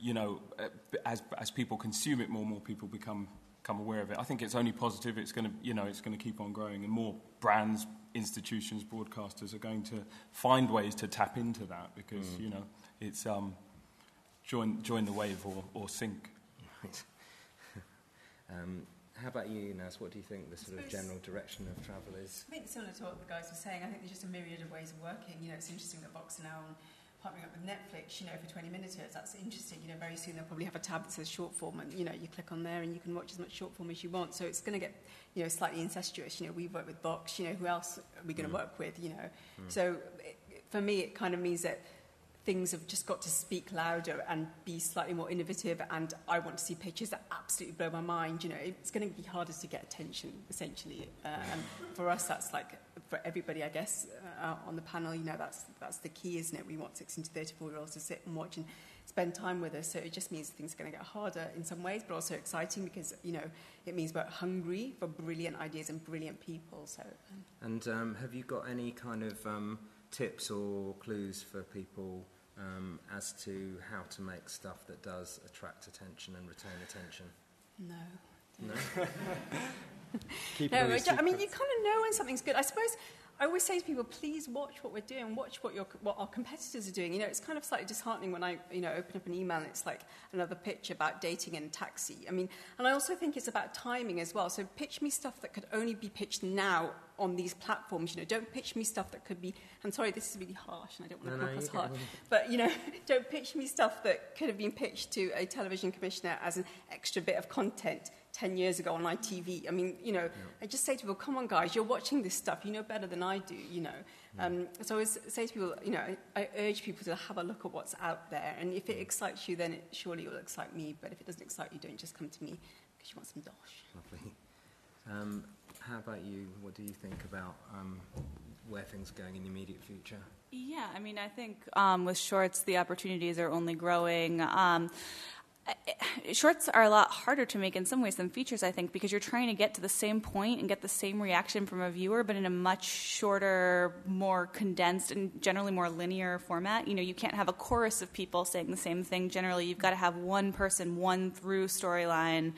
you know, uh, as as people consume it more, and more people become become aware of it. I think it's only positive. It's going to, you know, it's going to keep on growing, and more brands, institutions, broadcasters are going to find ways to tap into that because, mm. you know, it's um, join join the wave or, or sink. Right. um, how about you, Naz? What do you think the sort of general direction of travel is? I think similar to what the guys were saying. I think there's just a myriad of ways of working. You know, it's interesting that Vox now partnering up with Netflix, you know, for 20 minutes, that's interesting. You know, very soon they'll probably have a tab that says short form, and you know, you click on there and you can watch as much short form as you want. So it's going to get, you know, slightly incestuous. You know, we've worked with Vox. You know, who else are we going to mm. work with? You know, mm. so it, for me, it kind of means that things have just got to speak louder and be slightly more innovative. And I want to see pictures that absolutely blow my mind. You know, it's going to be harder to get attention, essentially. And for us, that's like for everybody, I guess, uh, on the panel. You know, that's that's the key, isn't it? We want 16 to 34 year olds to sit and watch and spend time with us. So it just means things are going to get harder in some ways, but also exciting because you know it means we're hungry for brilliant ideas and brilliant people. So. Um. And um, have you got any kind of um, tips or clues for people um, as to how to make stuff that does attract attention and retain attention? No. No. no, I, I mean, you kind of know when something's good. I suppose I always say to people, please watch what we're doing, watch what, your, what our competitors are doing. You know, it's kind of slightly disheartening when I, you know, open up an email and it's like another pitch about dating and taxi. I mean, and I also think it's about timing as well. So pitch me stuff that could only be pitched now on these platforms. You know, don't pitch me stuff that could be. I'm sorry, this is really harsh, and I don't want to no, come across no, harsh. But you know, don't pitch me stuff that could have been pitched to a television commissioner as an extra bit of content 10 years ago on ITV. I mean, you know, yeah. I just say to people, come on, guys, you're watching this stuff. You know better than I do, you know. Yeah. Um, so I always say to people, you know, I, I, urge people to have a look at what's out there. And if it excites you, then it surely will excite me. But if it doesn't excite you, don't just come to me because you want some dosh. Lovely. Um, how about you? What do you think about um, where things are going in the immediate future? Yeah, I mean, I think um, with shorts, the opportunities are only growing. Shorts are a lot harder to make in some ways than features, I think, because you're trying to get to the same point and get the same reaction from a viewer, but in a much shorter, more condensed, and generally more linear format. You know, you can't have a chorus of people saying the same thing. Generally, you've got to have one person, one through storyline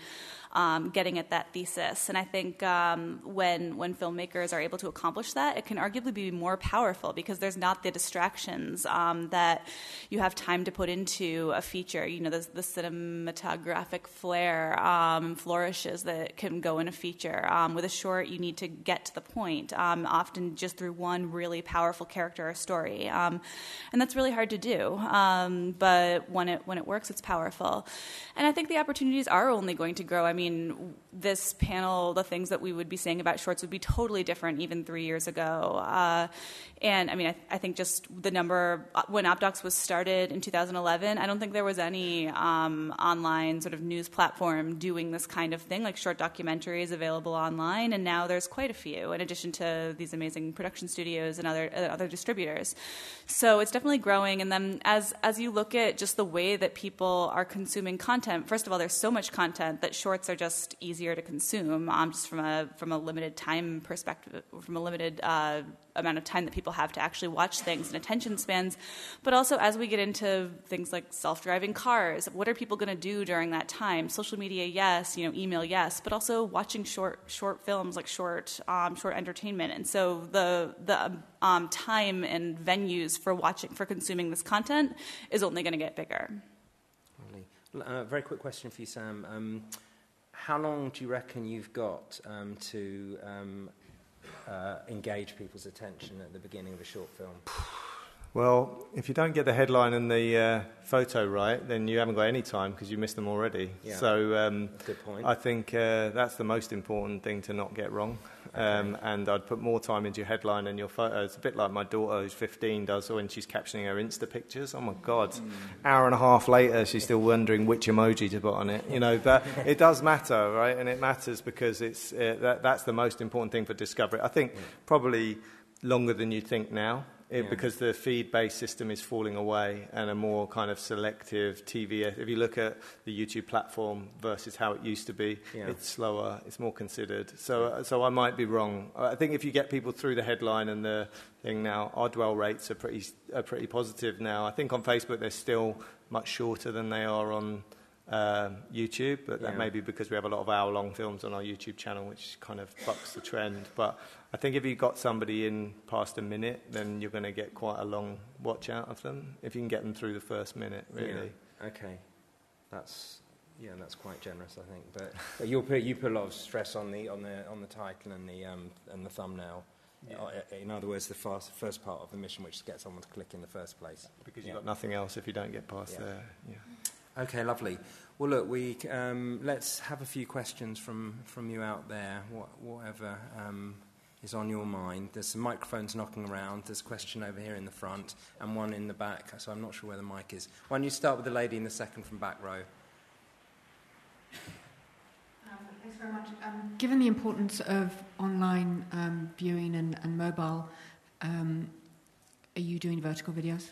um, getting at that thesis. And I think um, when when filmmakers are able to accomplish that, it can arguably be more powerful because there's not the distractions um, that you have time to put into a feature. You know, the, the cinematographic flair um, flourishes that can go in a feature. Um, with a short, you need to get to the point, um, often just through one really powerful character or story, and that's really hard to do. but when it when it works, it's powerful. And I think the opportunities are only going to grow. I mean mean, this panel, the things that we would be saying about shorts would be totally different even three years ago. Uh, and I mean, I, I, think just the number when OpDocs was started in 2011, I don't think there was any um, online sort of news platform doing this kind of thing, like short documentaries available online. And now there's quite a few, in addition to these amazing production studios and other uh, other distributors. So it's definitely growing. And then as as you look at just the way that people are consuming content, first of all, there's so much content that shorts are just easier to consume, um, just from a from a limited time perspective, from a limited uh, amount of time that people have to actually watch things and attention spans. But also, as we get into things like self driving cars, what are people going to do during that time? Social media, yes. You know, email, yes. But also watching short short films, like short um, short entertainment. And so the the um, time and venues for watching for consuming this content is only going to get bigger. Uh, very quick question for you, Sam. Um, how long do you reckon you've got um, to um, uh, engage people's attention at the beginning of a short film? Well, if you don't get the headline and the uh, photo right, then you haven't got any time because you missed them already. Yeah. So, um, good point. I think uh, that's the most important thing to not get wrong. Um, and I'd put more time into your headline and your photos. A bit like my daughter, who's 15, does when she's captioning her Insta pictures. Oh my God! Mm. Hour and a half later, she's still wondering which emoji to put on it. You know, but it does matter, right? And it matters because it's uh, that, that's the most important thing for discovery. I think probably longer than you think now it, yeah. because the feed-based system is falling away and a more kind of selective TV. If you look at the YouTube platform versus how it used to be, yeah. it's slower, it's more considered. So, so I might be wrong. I think if you get people through the headline and the thing now, our dwell rates are pretty, are pretty positive now. I think on Facebook they're still much shorter than they are on um, YouTube, but that yeah. may be because we have a lot of hour-long films on our YouTube channel, which kind of bucks the trend. But I think if you've got somebody in past a minute, then you're going to get quite a long watch out of them. If you can get them through the first minute, really. Yeah. Okay, that's yeah, that's quite generous, I think. But, but you put you put a lot of stress on the on the on the title and the um, and the thumbnail. Yeah. Uh, in other words, the first, first part of the mission, which is get someone to click in the first place. Because you've got nothing else if you don't get past yeah. there. Yeah. Okay, lovely. Well, look, we um, let's have a few questions from, from you out there, what, whatever um, is on your mind. There's some microphones knocking around. There's a question over here in the front and one in the back, so I'm not sure where the mic is. Why don't you start with the lady in the second from back row? Um, thanks very much. Um, given the importance of online um, viewing and, and mobile, um, are you doing vertical videos?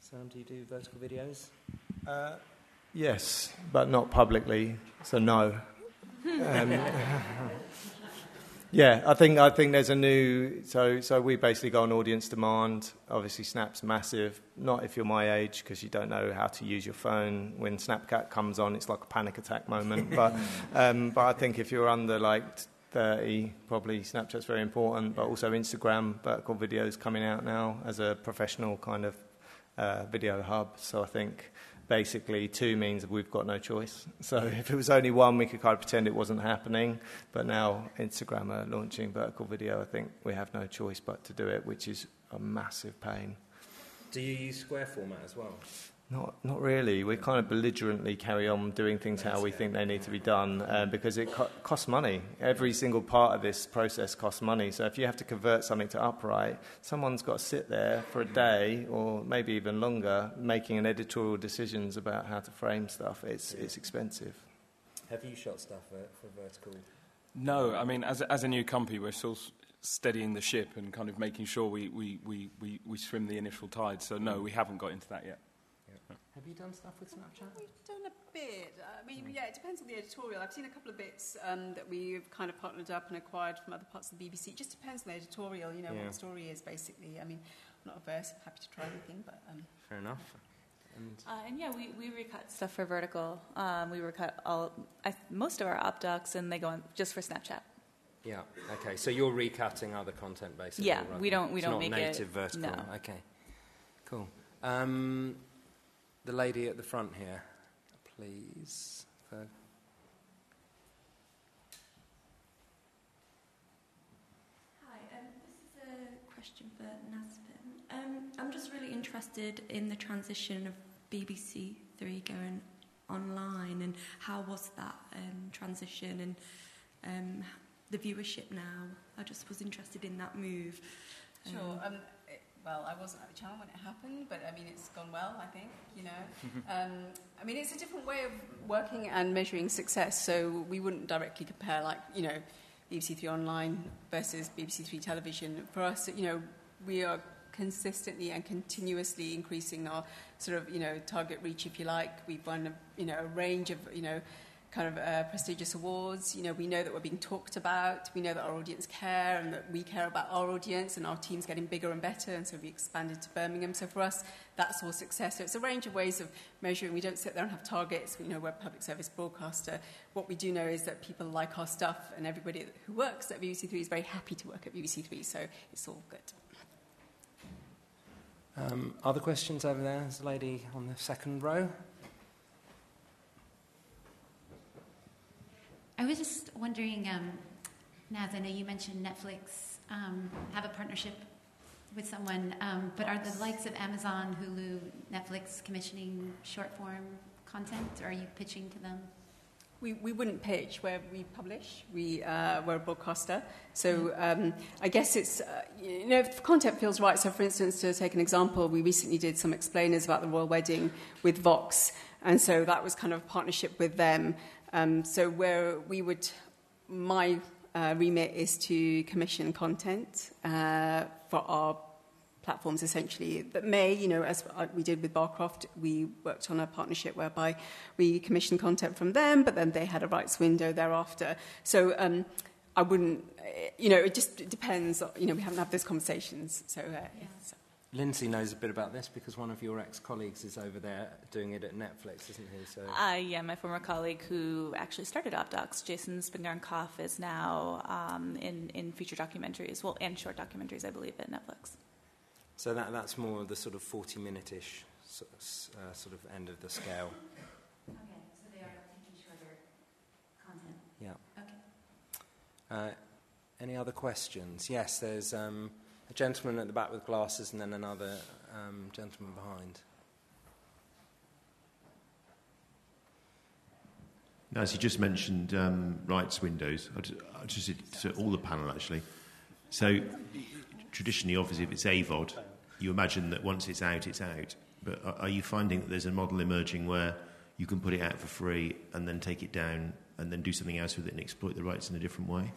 Sam, do you do vertical videos? Uh, yes, but not publicly, so no. Um, yeah, I think I think there's a new so so we basically go on audience demand. Obviously, Snap's massive. Not if you're my age because you don't know how to use your phone. When Snapchat comes on, it's like a panic attack moment. but um, but I think if you're under like 30, probably Snapchat's very important. But also Instagram vertical videos coming out now as a professional kind of uh, video hub. So I think basically two means we've got no choice. So if it was only one, we could kind of pretend it wasn't happening. But now Instagram are launching vertical video. I think we have no choice but to do it, which is a massive pain. Do you use square format as well? Not, not really. We kind of belligerently carry on doing things how we think they need to be done uh, mm-hmm. because it co- costs money. Every single part of this process costs money. So if you have to convert something to upright, someone's got to sit there for a mm-hmm. day or maybe even longer making an editorial decisions about how to frame stuff. It's, it's expensive. Have you shot stuff for, for vertical? No, I mean, as a, as a new company, we're still steadying the ship and kind of making sure we, we, we, we, we swim the initial tide. So, no, mm. we haven't got into that yet. Have you done stuff with Snapchat? We've done a bit. I mean, yeah, it depends on the editorial. I've seen a couple of bits um, that we've kind of partnered up and acquired from other parts of the BBC. It just depends on the editorial, you know, yeah. what the story is, basically. I mean, I'm not averse, I'm happy to try anything, but... Um, Fair enough. And, uh, and yeah, we, we recut stuff for Vertical. Um, we recut all I, most of our OpDocs, and they go on just for Snapchat. Yeah. Okay. So you're recutting other content, basically. Yeah. We don't. We it's don't not make native it, vertical. No. Okay. Cool. Um, the lady at the front here, please. Hi, um, this is a question for Nasfim. Um, I'm just really interested in the transition of BBC Three going online and how was that um, transition and um, the viewership now. I just was interested in that move. Sure. Um, well, I wasn't at the channel when it happened, but I mean, it's gone well, I think, you know. um, I mean, it's a different way of working and measuring success, so we wouldn't directly compare, like, you know, BBC Three Online versus BBC Three Television. For us, you know, we are consistently and continuously increasing our sort of, you know, target reach, if you like. We've won, a, you know, a range of, you know, kind of uh, prestigious awards. You know, we know that we're being talked about. We know that our audience care and that we care about our audience and our team's getting bigger and better. And so we expanded to Birmingham. So for us, that's all success. So it's a range of ways of measuring. We don't sit there and have targets. We know we're a public service broadcaster. What we do know is that people like our stuff and everybody who works at BBC Three is very happy to work at BBC Three. So it's all good. Um, other questions over there? There's a lady on the second row. I was just wondering, um, Naz, I know you mentioned Netflix um, have a partnership with someone, um, but are the likes of Amazon, Hulu, Netflix commissioning short form content? Or are you pitching to them? We, we wouldn't pitch where we publish. We, uh, we're a broadcaster. So um, I guess it's, uh, you know, if content feels right. So, for instance, to take an example, we recently did some explainers about the royal wedding with Vox. And so that was kind of a partnership with them. Um, so, where we would, my uh, remit is to commission content uh, for our platforms essentially that may, you know, as we did with Barcroft, we worked on a partnership whereby we commissioned content from them, but then they had a rights window thereafter. So um, I wouldn't, you know, it just depends. You know, we haven't had those conversations. So, uh, yeah. So. Lindsay knows a bit about this because one of your ex-colleagues is over there doing it at Netflix, isn't he? So. Uh, yeah, my former colleague who actually started OpDocs, Jason Spingarn-Koff, is now um, in, in feature documentaries, well, and short documentaries, I believe, at Netflix. So that, that's more of the sort of 40 minute ish sort, uh, sort of end of the scale. Okay, so they are taking shorter content. Yeah. Okay. Uh, any other questions? Yes, there's um, a gentleman at the back with glasses and then another um, gentleman behind. Now, As you just mentioned um, rights windows, I just, I just to all the panel actually. So traditionally, obviously, if it's AVOD, you imagine that once it's out, it's out. But are you finding that there's a model emerging where you can put it out for free and then take it down and then do something else with it and exploit the rights in a different way?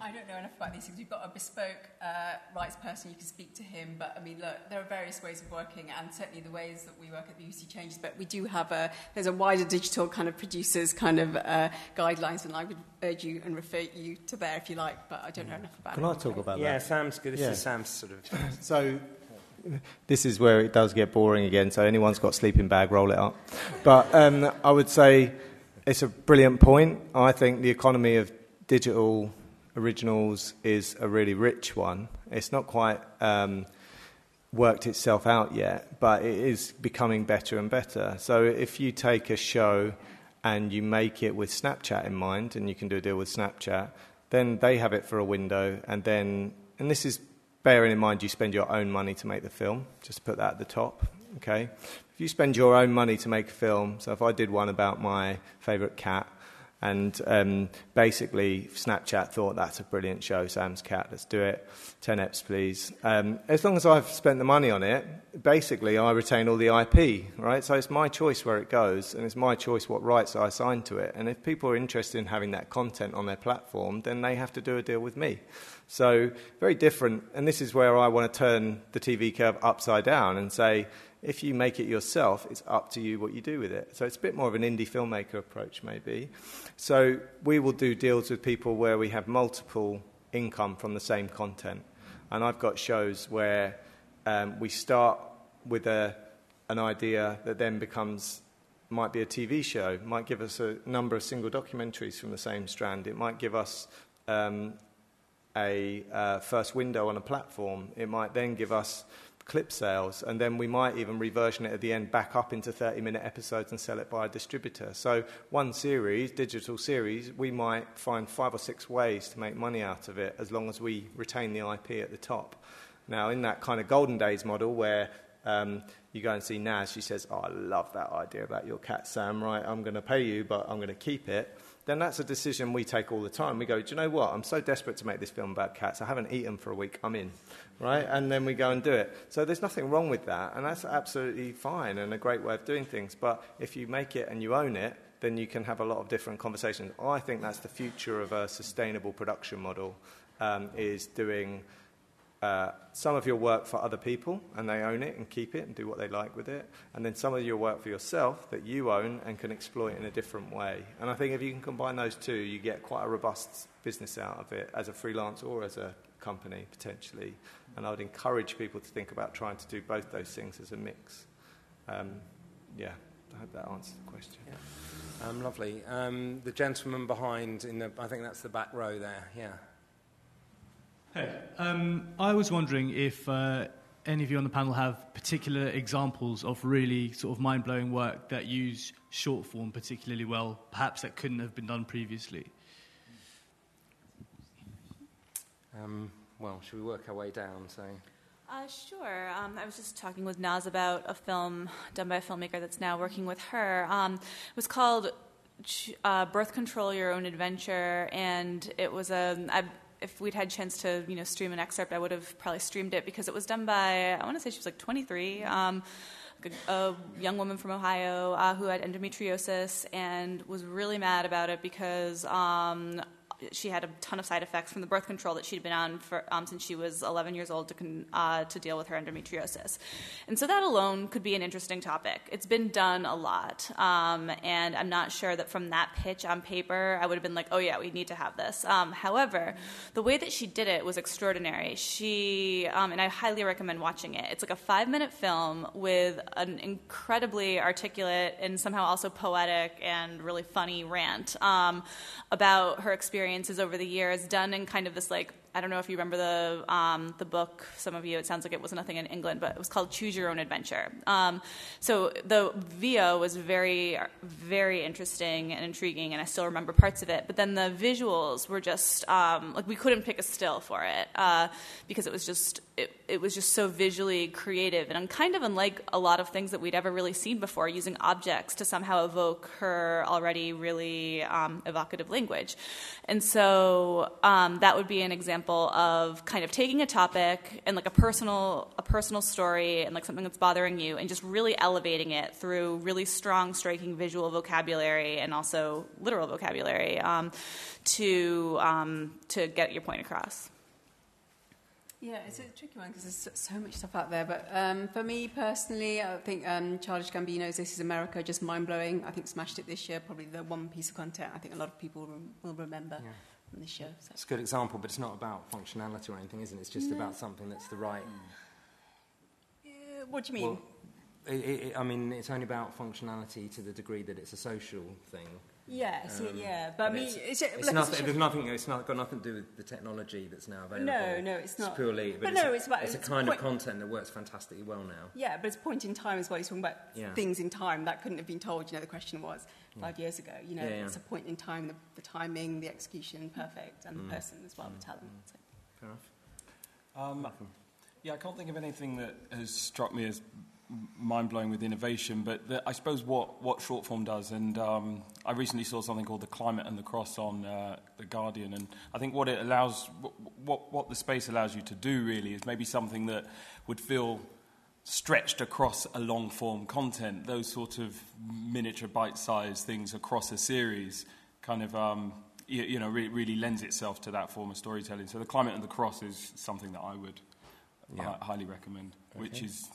I don't know enough about these things. We've got a bespoke uh, rights person, you can speak to him. But I mean, look, there are various ways of working, and certainly the ways that we work at the UC changes. But we do have a, there's a wider digital kind of producers kind of uh, guidelines, and I would urge you and refer you to there if you like, but I don't know enough about Can it. Can I talk about yeah, that? Yeah, Sam's good. This yeah. is Sam's sort of. so this is where it does get boring again. So anyone's got a sleeping bag, roll it up. But um, I would say it's a brilliant point. I think the economy of digital originals is a really rich one. It's not quite um, worked itself out yet, but it is becoming better and better. So if you take a show and you make it with Snapchat in mind, and you can do a deal with Snapchat, then they have it for a window, and then and this is bearing in mind you spend your own money to make the film, just to put that at the top, okay? If you spend your own money to make a film, so if I did one about my favourite cat, and um, basically, Snapchat thought that's a brilliant show, Sam's Cat, let's do it. 10 eps, please. Um, as long as I've spent the money on it, basically, I retain all the IP, right? So it's my choice where it goes, and it's my choice what rights I assign to it. And if people are interested in having that content on their platform, then they have to do a deal with me. So, very different. And this is where I want to turn the TV curve upside down and say, if you make it yourself, it's up to you what you do with it. So, it's a bit more of an indie filmmaker approach, maybe. So, we will do deals with people where we have multiple income from the same content. And I've got shows where um, we start with a, an idea that then becomes might be a TV show, might give us a number of single documentaries from the same strand. It might give us um, a uh, first window on a platform, it might then give us clip sales, and then we might even reversion it at the end back up into 30 minute episodes and sell it by a distributor. So, one series, digital series, we might find five or six ways to make money out of it as long as we retain the IP at the top. Now, in that kind of golden days model where um, you go and see Naz, she says, Oh, I love that idea about your cat, Sam, right? I'm going to pay you, but I'm going to keep it then that's a decision we take all the time. We go, do you know what? I'm so desperate to make this film about cats. I haven't eaten for a week. I'm in, right? And then we go and do it. So there's nothing wrong with that, and that's absolutely fine and a great way of doing things. But if you make it and you own it, then you can have a lot of different conversations. I think that's the future of a sustainable production model, um, is doing uh, some of your work for other people and they own it and keep it and do what they like with it, and then some of your work for yourself that you own and can exploit in a different way. And I think if you can combine those two, you get quite a robust business out of it as a freelance or as a company potentially. And I would encourage people to think about trying to do both those things as a mix. Um, yeah, I hope that answers the question. Yeah. Um, lovely. Um, the gentleman behind, in the, I think that's the back row there. Yeah. Hey, um, I was wondering if uh, any of you on the panel have particular examples of really sort of mind blowing work that use short form particularly well, perhaps that couldn't have been done previously. Um, well, should we work our way down? So. Uh, sure. Um, I was just talking with Naz about a film done by a filmmaker that's now working with her. Um, it was called uh, birth control your own adventure, and it was a. I, if we'd had chance to, you know, stream an excerpt, I would have probably streamed it because it was done by I want to say she was like 23. Um, a, a young woman from Ohio uh, who had endometriosis and was really mad about it because um, she had a ton of side effects from the birth control that she'd been on for, um, since she was 11 years old to, con, uh, to deal with her endometriosis. And so that alone could be an interesting topic. It's been done a lot. Um, and I'm not sure that from that pitch on paper, I would have been like, oh, yeah, we need to have this. Um, however, the way that she did it was extraordinary. She, um, and I highly recommend watching it. It's like a five minute film with an incredibly articulate and somehow also poetic and really funny rant um, about her experience experiences over the years, done in kind of this like I don't know if you remember the um, the book. Some of you, it sounds like it was nothing in England, but it was called Choose Your Own Adventure. Um, so the VO was very very interesting and intriguing, and I still remember parts of it. But then the visuals were just um, like we couldn't pick a still for it uh, because it was just it, it was just so visually creative and kind of unlike a lot of things that we'd ever really seen before, using objects to somehow evoke her already really um, evocative language. And so um, that would be an example example of kind of taking a topic and like a personal a personal story and like something that's bothering you and just really elevating it through really strong striking visual vocabulary and also literal vocabulary um, to um, to get your point across yeah, it's a tricky one because there's so much stuff out there. But um, for me personally, I think um, Childish Gambino's This Is America just mind blowing. I think smashed it this year. Probably the one piece of content I think a lot of people will remember. Yeah from the show. So. It's a good example, but it's not about functionality or anything, isn't it? It's just no. about something that's the right. Yeah, what do you mean? Well, it, it, I mean, it's only about functionality to the degree that it's a social thing. Yes, um, yeah, but I mean, it's, it's, it's nothing. There's nothing. It's not got nothing to do with the technology that's now available. No, no, it's not. It's purely. But, but it's no, a, it's about. It's, it's a kind of content that works fantastically well now. Yeah, but it's a point in time as well. He's talking about yeah. things in time that couldn't have been told. You know, the question was five years ago. You know, yeah, yeah. it's a point in time. The, the, timing, the execution, perfect, and mm. the person as well, mm. the talent. So. Fair enough. Um, yeah, I can't think of anything that has struck me as mind blowing with innovation, but the, I suppose what, what short form does, and um, I recently saw something called The Climate and the Cross on uh, The Guardian, and I think what it allows, what, what the space allows you to do really is maybe something that would feel stretched across a long form content, those sort of miniature bite sized things across a series kind of. Um, you, you, know, really, really lends itself to that form of storytelling. So, the climate and the cross is something that I would yeah. highly recommend, okay. which is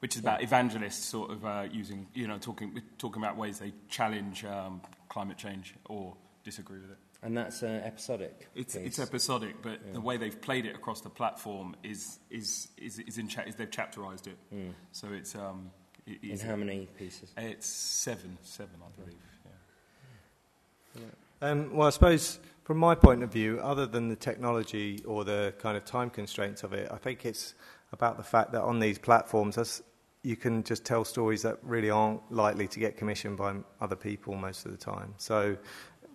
which is about evangelists sort of uh, using, you know, talking, talking about ways they challenge um, climate change or disagree with it. And that's uh, episodic. It's, it's episodic, but yeah. the way they've played it across the platform is is is, is in cha- is they've chapterized it. Mm. So it's um. It, in how many pieces? It's seven, seven, I believe. Yeah. yeah. Um, well, I suppose from my point of view, other than the technology or the kind of time constraints of it, I think it's about the fact that on these platforms, as you can just tell stories that really aren't likely to get commissioned by other people most of the time. So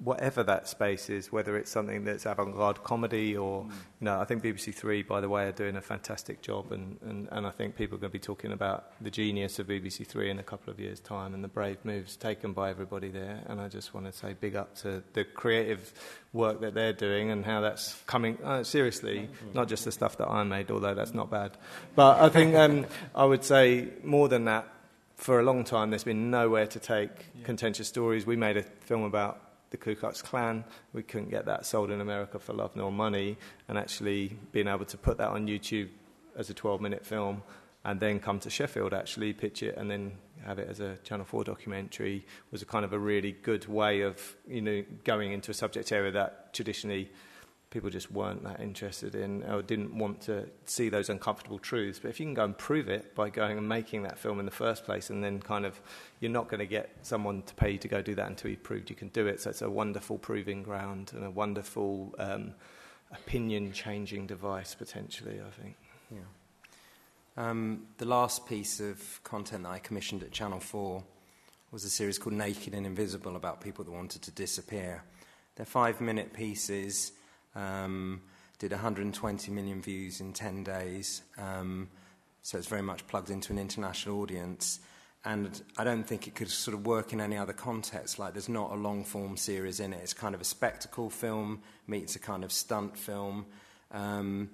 whatever that space is, whether it's something that's avant-garde comedy or, mm. you know, I think BBC Three, by the way, are doing a fantastic job, and, and, and I think people are going to be talking about the genius of BBC Three in a couple of years' time and the brave moves taken by everybody there. And I just want to say big up to the creative work that they're doing and how that's coming uh, seriously, not just the stuff that I made, although that's not bad. But I think um, I would say more than that. For a long time, there's been nowhere to take yeah. contentious stories. We made a film about the Ku Klux Klan. We couldn't get that sold in America for love nor money, and actually being able to put that on YouTube as a 12 minute film and then come to Sheffield, actually pitch it, and then have it as a Channel 4 documentary was a kind of a really good way of you know going into a subject area that traditionally people just weren't that interested in or didn't want to see those uncomfortable truths. But if you can go and prove it by going and making that film in the first place, and then kind of you're not going to get someone to pay you to go do that until you've proved you can do it. So it's a wonderful proving ground and a wonderful um, opinion changing device potentially, I think. Yeah. Um, the last piece of content that I commissioned at Channel 4 was a series called Naked and Invisible about people that wanted to disappear. They're five minute pieces um, did 120 million views in 10 days. Um, so it's very much plugged into an international audience. and I don't think it could sort of work in any other context. Like, there's not a long form series in it. It's kind of a spectacle film meets a kind of stunt film. Um,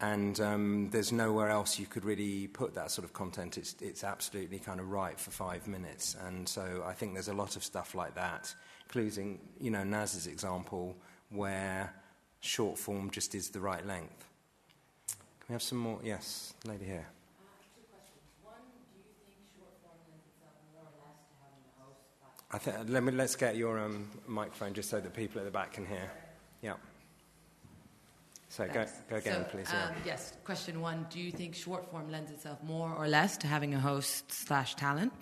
and um, there's nowhere else you could really put that sort of content. It's, it's absolutely kind of right for five minutes. And so I think there's a lot of stuff like that, including, you know, Naz's example, where short form just is the right length. Can we have some more? Yes, lady here. I think, let me, let's get your um, microphone just so that people at the back can hear. Yeah. So go, go again, so, please. Um, yes, question one. Do you think short form lends itself more or less to having a host slash talent?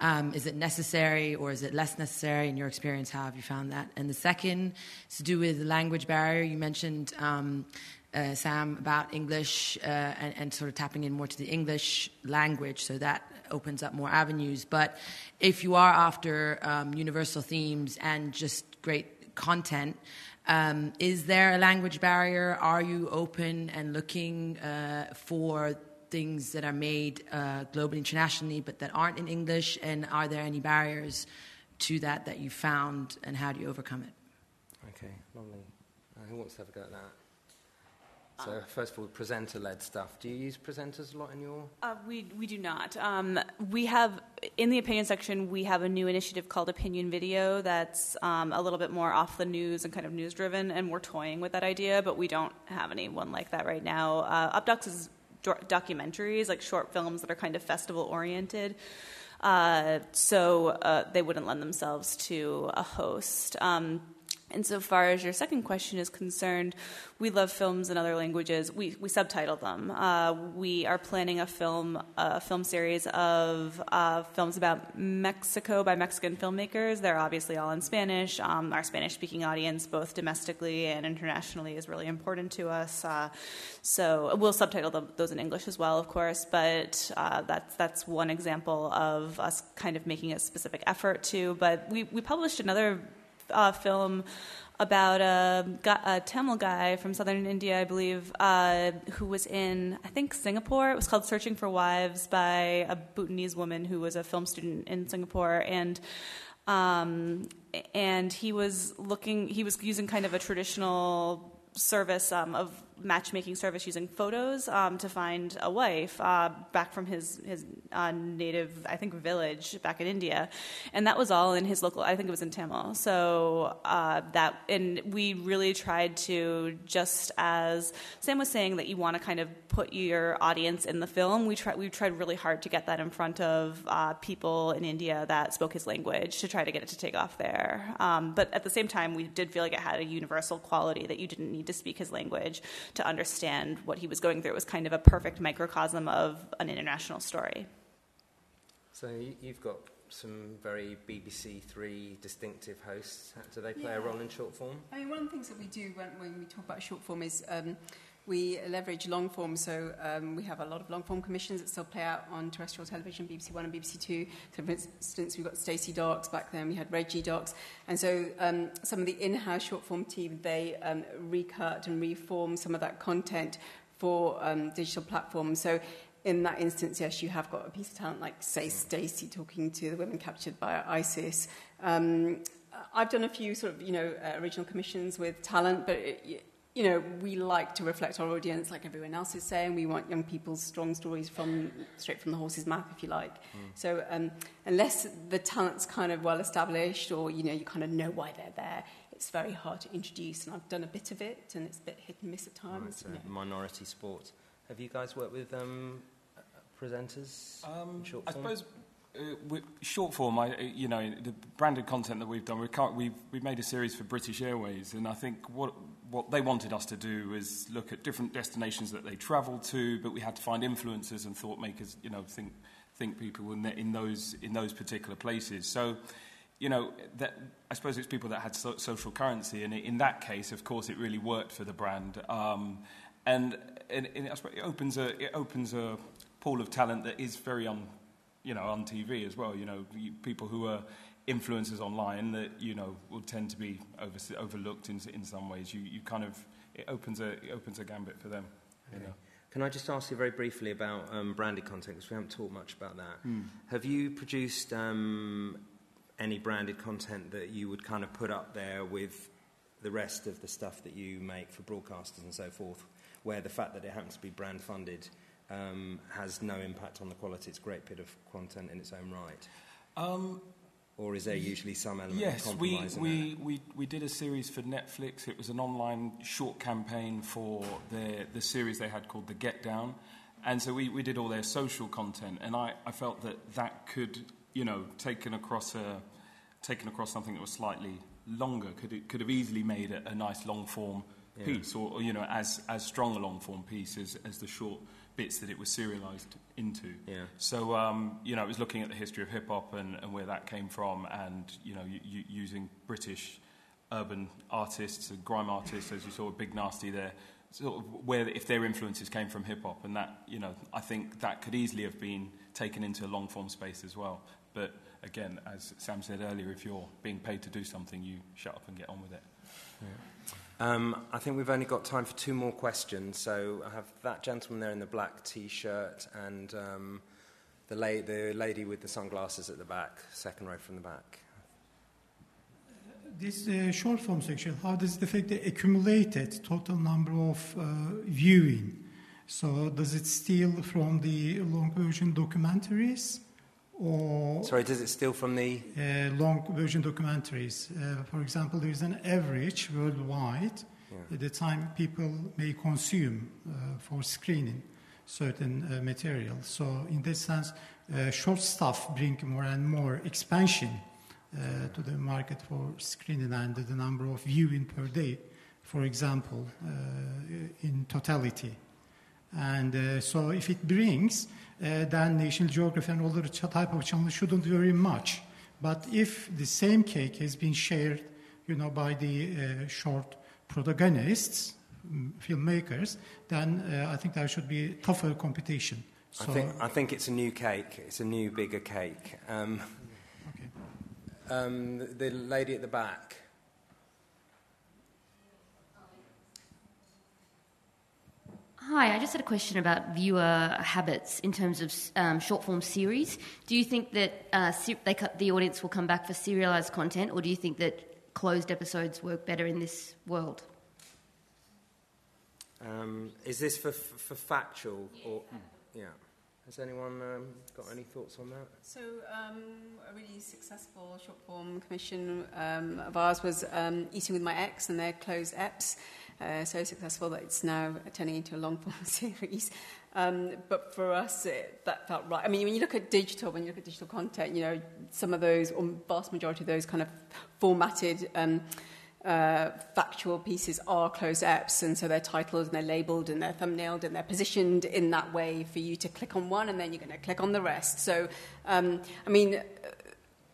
Um, is it necessary or is it less necessary? In your experience, how have you found that? And the second is to do with language barrier. You mentioned, um, uh, Sam, about English uh, and, and, sort of tapping in more to the English language, so that opens up more avenues. But if you are after um, universal themes and just great content, um, is there a language barrier? Are you open and looking uh, for things that are made uh, globally, internationally, but that aren't in English? And are there any barriers to that that you found, and how do you overcome it? Okay, lovely. Uh, who wants to have a go at that? So first of all, presenter-led stuff. Do you use presenters a lot in your? Uh, we we do not. Um, we have in the opinion section we have a new initiative called Opinion Video that's um, a little bit more off the news and kind of news driven, and we're toying with that idea, but we don't have anyone like that right now. Uh, OpDocs is do- documentaries, like short films that are kind of festival oriented. Uh, so uh, they wouldn't lend themselves to a host. Um, Insofar as your second question is concerned, we love films in other languages. We, we subtitle them. Uh, we are planning a film a film series of uh, films about Mexico by Mexican filmmakers. They're obviously all in Spanish. Um, our Spanish-speaking audience, both domestically and internationally, is really important to us. Uh, so we'll subtitle them, those in English as well, of course. But uh, that's that's one example of us kind of making a specific effort to. But we we published another uh, film about a, a, Tamil guy from southern India, I believe, uh, who was in, I think, Singapore. It was called Searching for Wives by a Bhutanese woman who was a film student in Singapore. And um, and he was looking, he was using kind of a traditional service um, of matchmaking service using photos um, to find a wife uh, back from his his uh, native, I think, village back in India, and that was all in his local. I think it was in Tamil. So uh, that, and we really tried to just as Sam was saying that you want to kind of put your audience in the film. We tried we tried really hard to get that in front of uh, people in India that spoke his language to try to get it to take off there. Um, but at the same time, we did feel like it had a universal quality that you didn't need to speak his language to understand what he was going through. It was kind of a perfect microcosm of an international story. So you've got some very BBC Three distinctive hosts. Do they play yeah. a role in short form? I mean, one of the things that we do when, when we talk about short form is um, we leverage long form. So um, we have a lot of long form commissions that still play out on terrestrial television, BBC One and BBC Two. So for instance, we've got Stacey Docs back then. We had Reggie Docs, and so um, some of the in-house short form team they um, recut and reform some of that content for um, digital platforms. So in that instance, yes, you have got a piece of talent like, say, Stacey talking to the women captured by ISIS. Um, I've done a few sort of, you know, uh, original commissions with talent, but it, you know, we like to reflect our audience like everyone else is saying. We want young people's strong stories from straight from the horse's mouth, if you like. Mm. So um, unless the talent's kind of well established or, you know, you kind of know why they're there, it's very hard to introduce. And I've done a bit of it, and it's a bit hit and miss at times. Right, so minority sport. Have you guys worked with um, presenters? Um, I suppose uh, short form, I, uh, you know, the branded content that we've done, we we've, we've made a series for British Airways, and I think what, what they wanted us to do was look at different destinations that they travelled to, but we had to find influencers and thought makers, you know, think, think people in, the, in, those, in those particular places. So, you know, that, I suppose it's people that had so, social currency, and in that case, of course, it really worked for the brand. Um, and, and, and it opens a it opens a pool of talent that is very on you know on TV as well. You know, people who are influencers online that you know will tend to be over, overlooked in in some ways. You you kind of it opens a it opens a gambit for them. You know. Can I just ask you very briefly about um, branded content because we haven't talked much about that. Mm. Have you produced um, any branded content that you would kind of put up there with the rest of the stuff that you make for broadcasters and so forth, where the fact that it happens to be brand funded um, has no impact on the quality? It's a great bit of content in its own right. Um, or is there usually some element yes, of we, compromise in we, we, we did a series for Netflix. It was an online short campaign for the, the series they had called The Get Down. And so we, we did all their social content. And I, I felt that that could, you know, taken across, a, taken across something that was slightly longer, could, it, could have easily made a, a nice long form Yeah. piece or, or, you know, as, as strong a long form piece as, as the short bits that it was serialized into. Yeah. So, um, you know, it was looking at the history of hip hop and, and where that came from, and you know, y- y- using British urban artists and grime artists, as you saw Big Nasty there, sort of where if their influences came from hip hop, and that, you know, I think that could easily have been taken into a long form space as well. But again, as Sam said earlier, if you're being paid to do something, you shut up and get on with it. Um, I think we've only got time for two more questions. So I have that gentleman there in the black T-shirt and um, the, la- the lady with the sunglasses at the back, second row from the back. This uh, short form section, how does it affect the accumulated total number of uh, viewing? So does it steal from the long version documentaries, or Sorry, does it steal from the? uh, long version documentaries? Uh, for example, there is an average worldwide Yeah. at the time people may consume uh, for screening certain uh, material. So in that sense, uh, short stuff bring more and more expansion uh, to the market for screening and the number of viewing per day, for example, uh, in totality. And uh, so if it brings, then National Geography and other type of channels shouldn't vary much. But if the same cake has been shared, you know, by the uh, short protagonists, mm, filmmakers, then uh, I think there should be tougher competition. I think I think it's a new cake. It's a new bigger cake. Um, um, the, the lady at the back. Hi, I just had a question about viewer habits in terms of um, short form series. Do you think that uh, se- they cut, the audience will come back for serialized content, or do you think that closed episodes work better in this world? Um, is this for, for factual or yeah? Has anyone um, got any thoughts on that? So, um, a really successful short form commission um, of ours was um, Eating with My Ex and their closed EPs. Uh, so successful that it's now turning into a long form series. Um, but for us, it, that felt right. I mean, when you look at digital, when you look at digital content, you know, some of those, or vast majority of those kind of formatted um, uh, factual pieces are closed apps, and so they're titled and they're labeled and they're thumbnailed and they're positioned in that way for you to click on one and then you're going to click on the rest. So, um, I mean,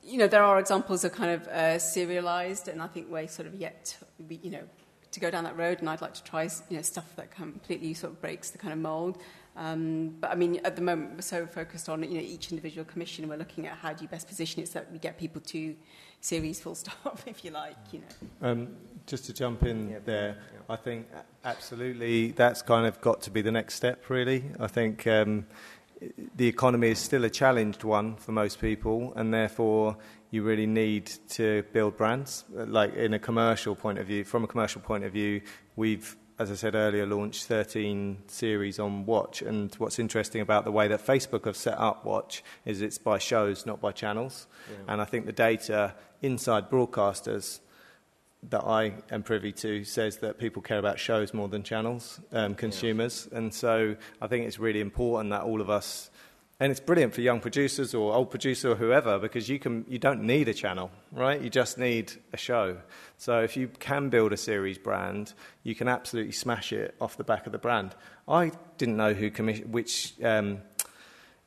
you know, there are examples of kind of uh, serialized, and I think we're sort of yet, you know, to go down that road, and I'd like to try, you know, stuff that completely sort of breaks the kind of mold. Um, but I mean, at the moment, we're so focused on you know each individual commission. We're looking at how do you best position it so that we get people to series full stop, if you like. You know. Um, just to jump in there, I think absolutely that's kind of got to be the next step, really. I think um, the economy is still a challenged one for most people, and therefore you really need to build brands. Like in a commercial point of view, from a commercial point of view, we've, as I said earlier, launched 13 series on Watch. And what's interesting about the way that Facebook have set up Watch is it's by shows, not by channels. Yeah. And I think the data inside broadcasters that I am privy to says that people care about shows more than channels, um, consumers. And so I think it's really important that all of us, and it's brilliant for young producers or old producer or whoever, because you, can, you don't need a channel, right? You just need a show. So if you can build a series brand, you can absolutely smash it off the back of the brand. I didn't know who commission, which um,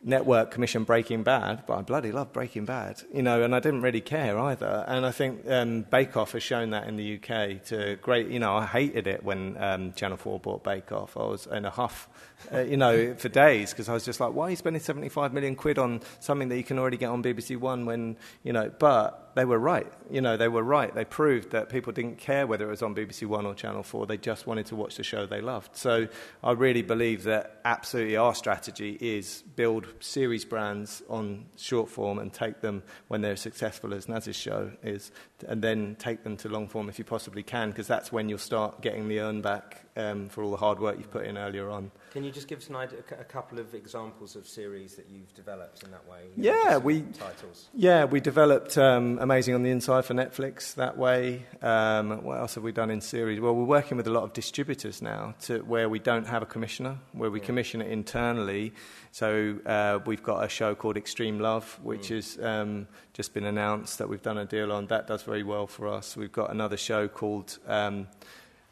network commission Breaking Bad, but I bloody love Breaking Bad, you know, and I didn't really care either. And I think um, Bake Off has shown that in the UK to great, you know, I hated it when um, Channel 4 bought Bake Off. I was in a huff, uh, you know, for days because I was just like, why are you spending 75 million quid on something that you can already get on BBC One when, you know, but they were right. You know, they were right. They proved that people didn't care whether it was on BBC One or Channel 4. They just wanted to watch the show they loved. So I really believe that absolutely our strategy is build series brands on short form and take them when they're successful, as Naz's show is, and then take them to long form if you possibly can, because that's when you'll start getting the earn back um, for all the hard work you've put in earlier on. Can you just give us an idea, a couple of examples of series that you've developed in that way? Yeah, we titles. Yeah, we developed um, Amazing on the Inside for Netflix that way. Um, what else have we done in series? Well, we're working with a lot of distributors now to where we don't have a commissioner, where we yeah. commission it internally. So uh, we've got a show called Extreme Love, which mm. has um, just been announced that we've done a deal on. That does very well for us. We've got another show called. Um,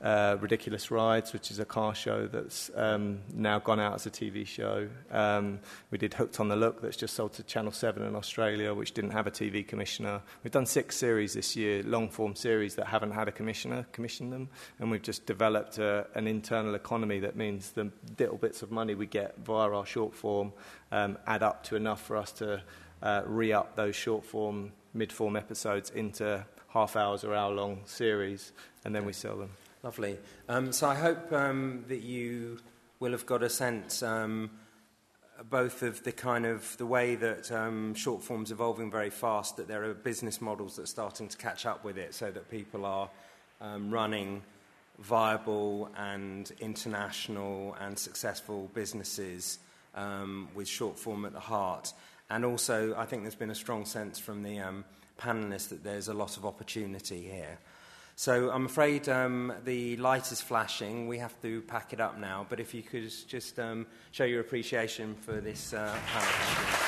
uh, Ridiculous Rides, which is a car show that's um, now gone out as a TV show. Um, we did Hooked on the Look, that's just sold to Channel 7 in Australia, which didn't have a TV commissioner. We've done six series this year, long form series that haven't had a commissioner commission them, and we've just developed a, an internal economy that means the little bits of money we get via our short form um, add up to enough for us to uh, re up those short form, mid form episodes into half hours or hour long series, and then we sell them. Lovely. Um, so I hope um, that you will have got a sense um, both of the kind of the way that um, short form's evolving very fast, that there are business models that are starting to catch up with it, so that people are um, running viable and international and successful businesses um, with short form at the heart. And also, I think there's been a strong sense from the panelists that there's a lot of opportunity here. So I'm afraid um, the light is flashing. We have to pack it up now. But if you could just um, show your appreciation for this uh, panel.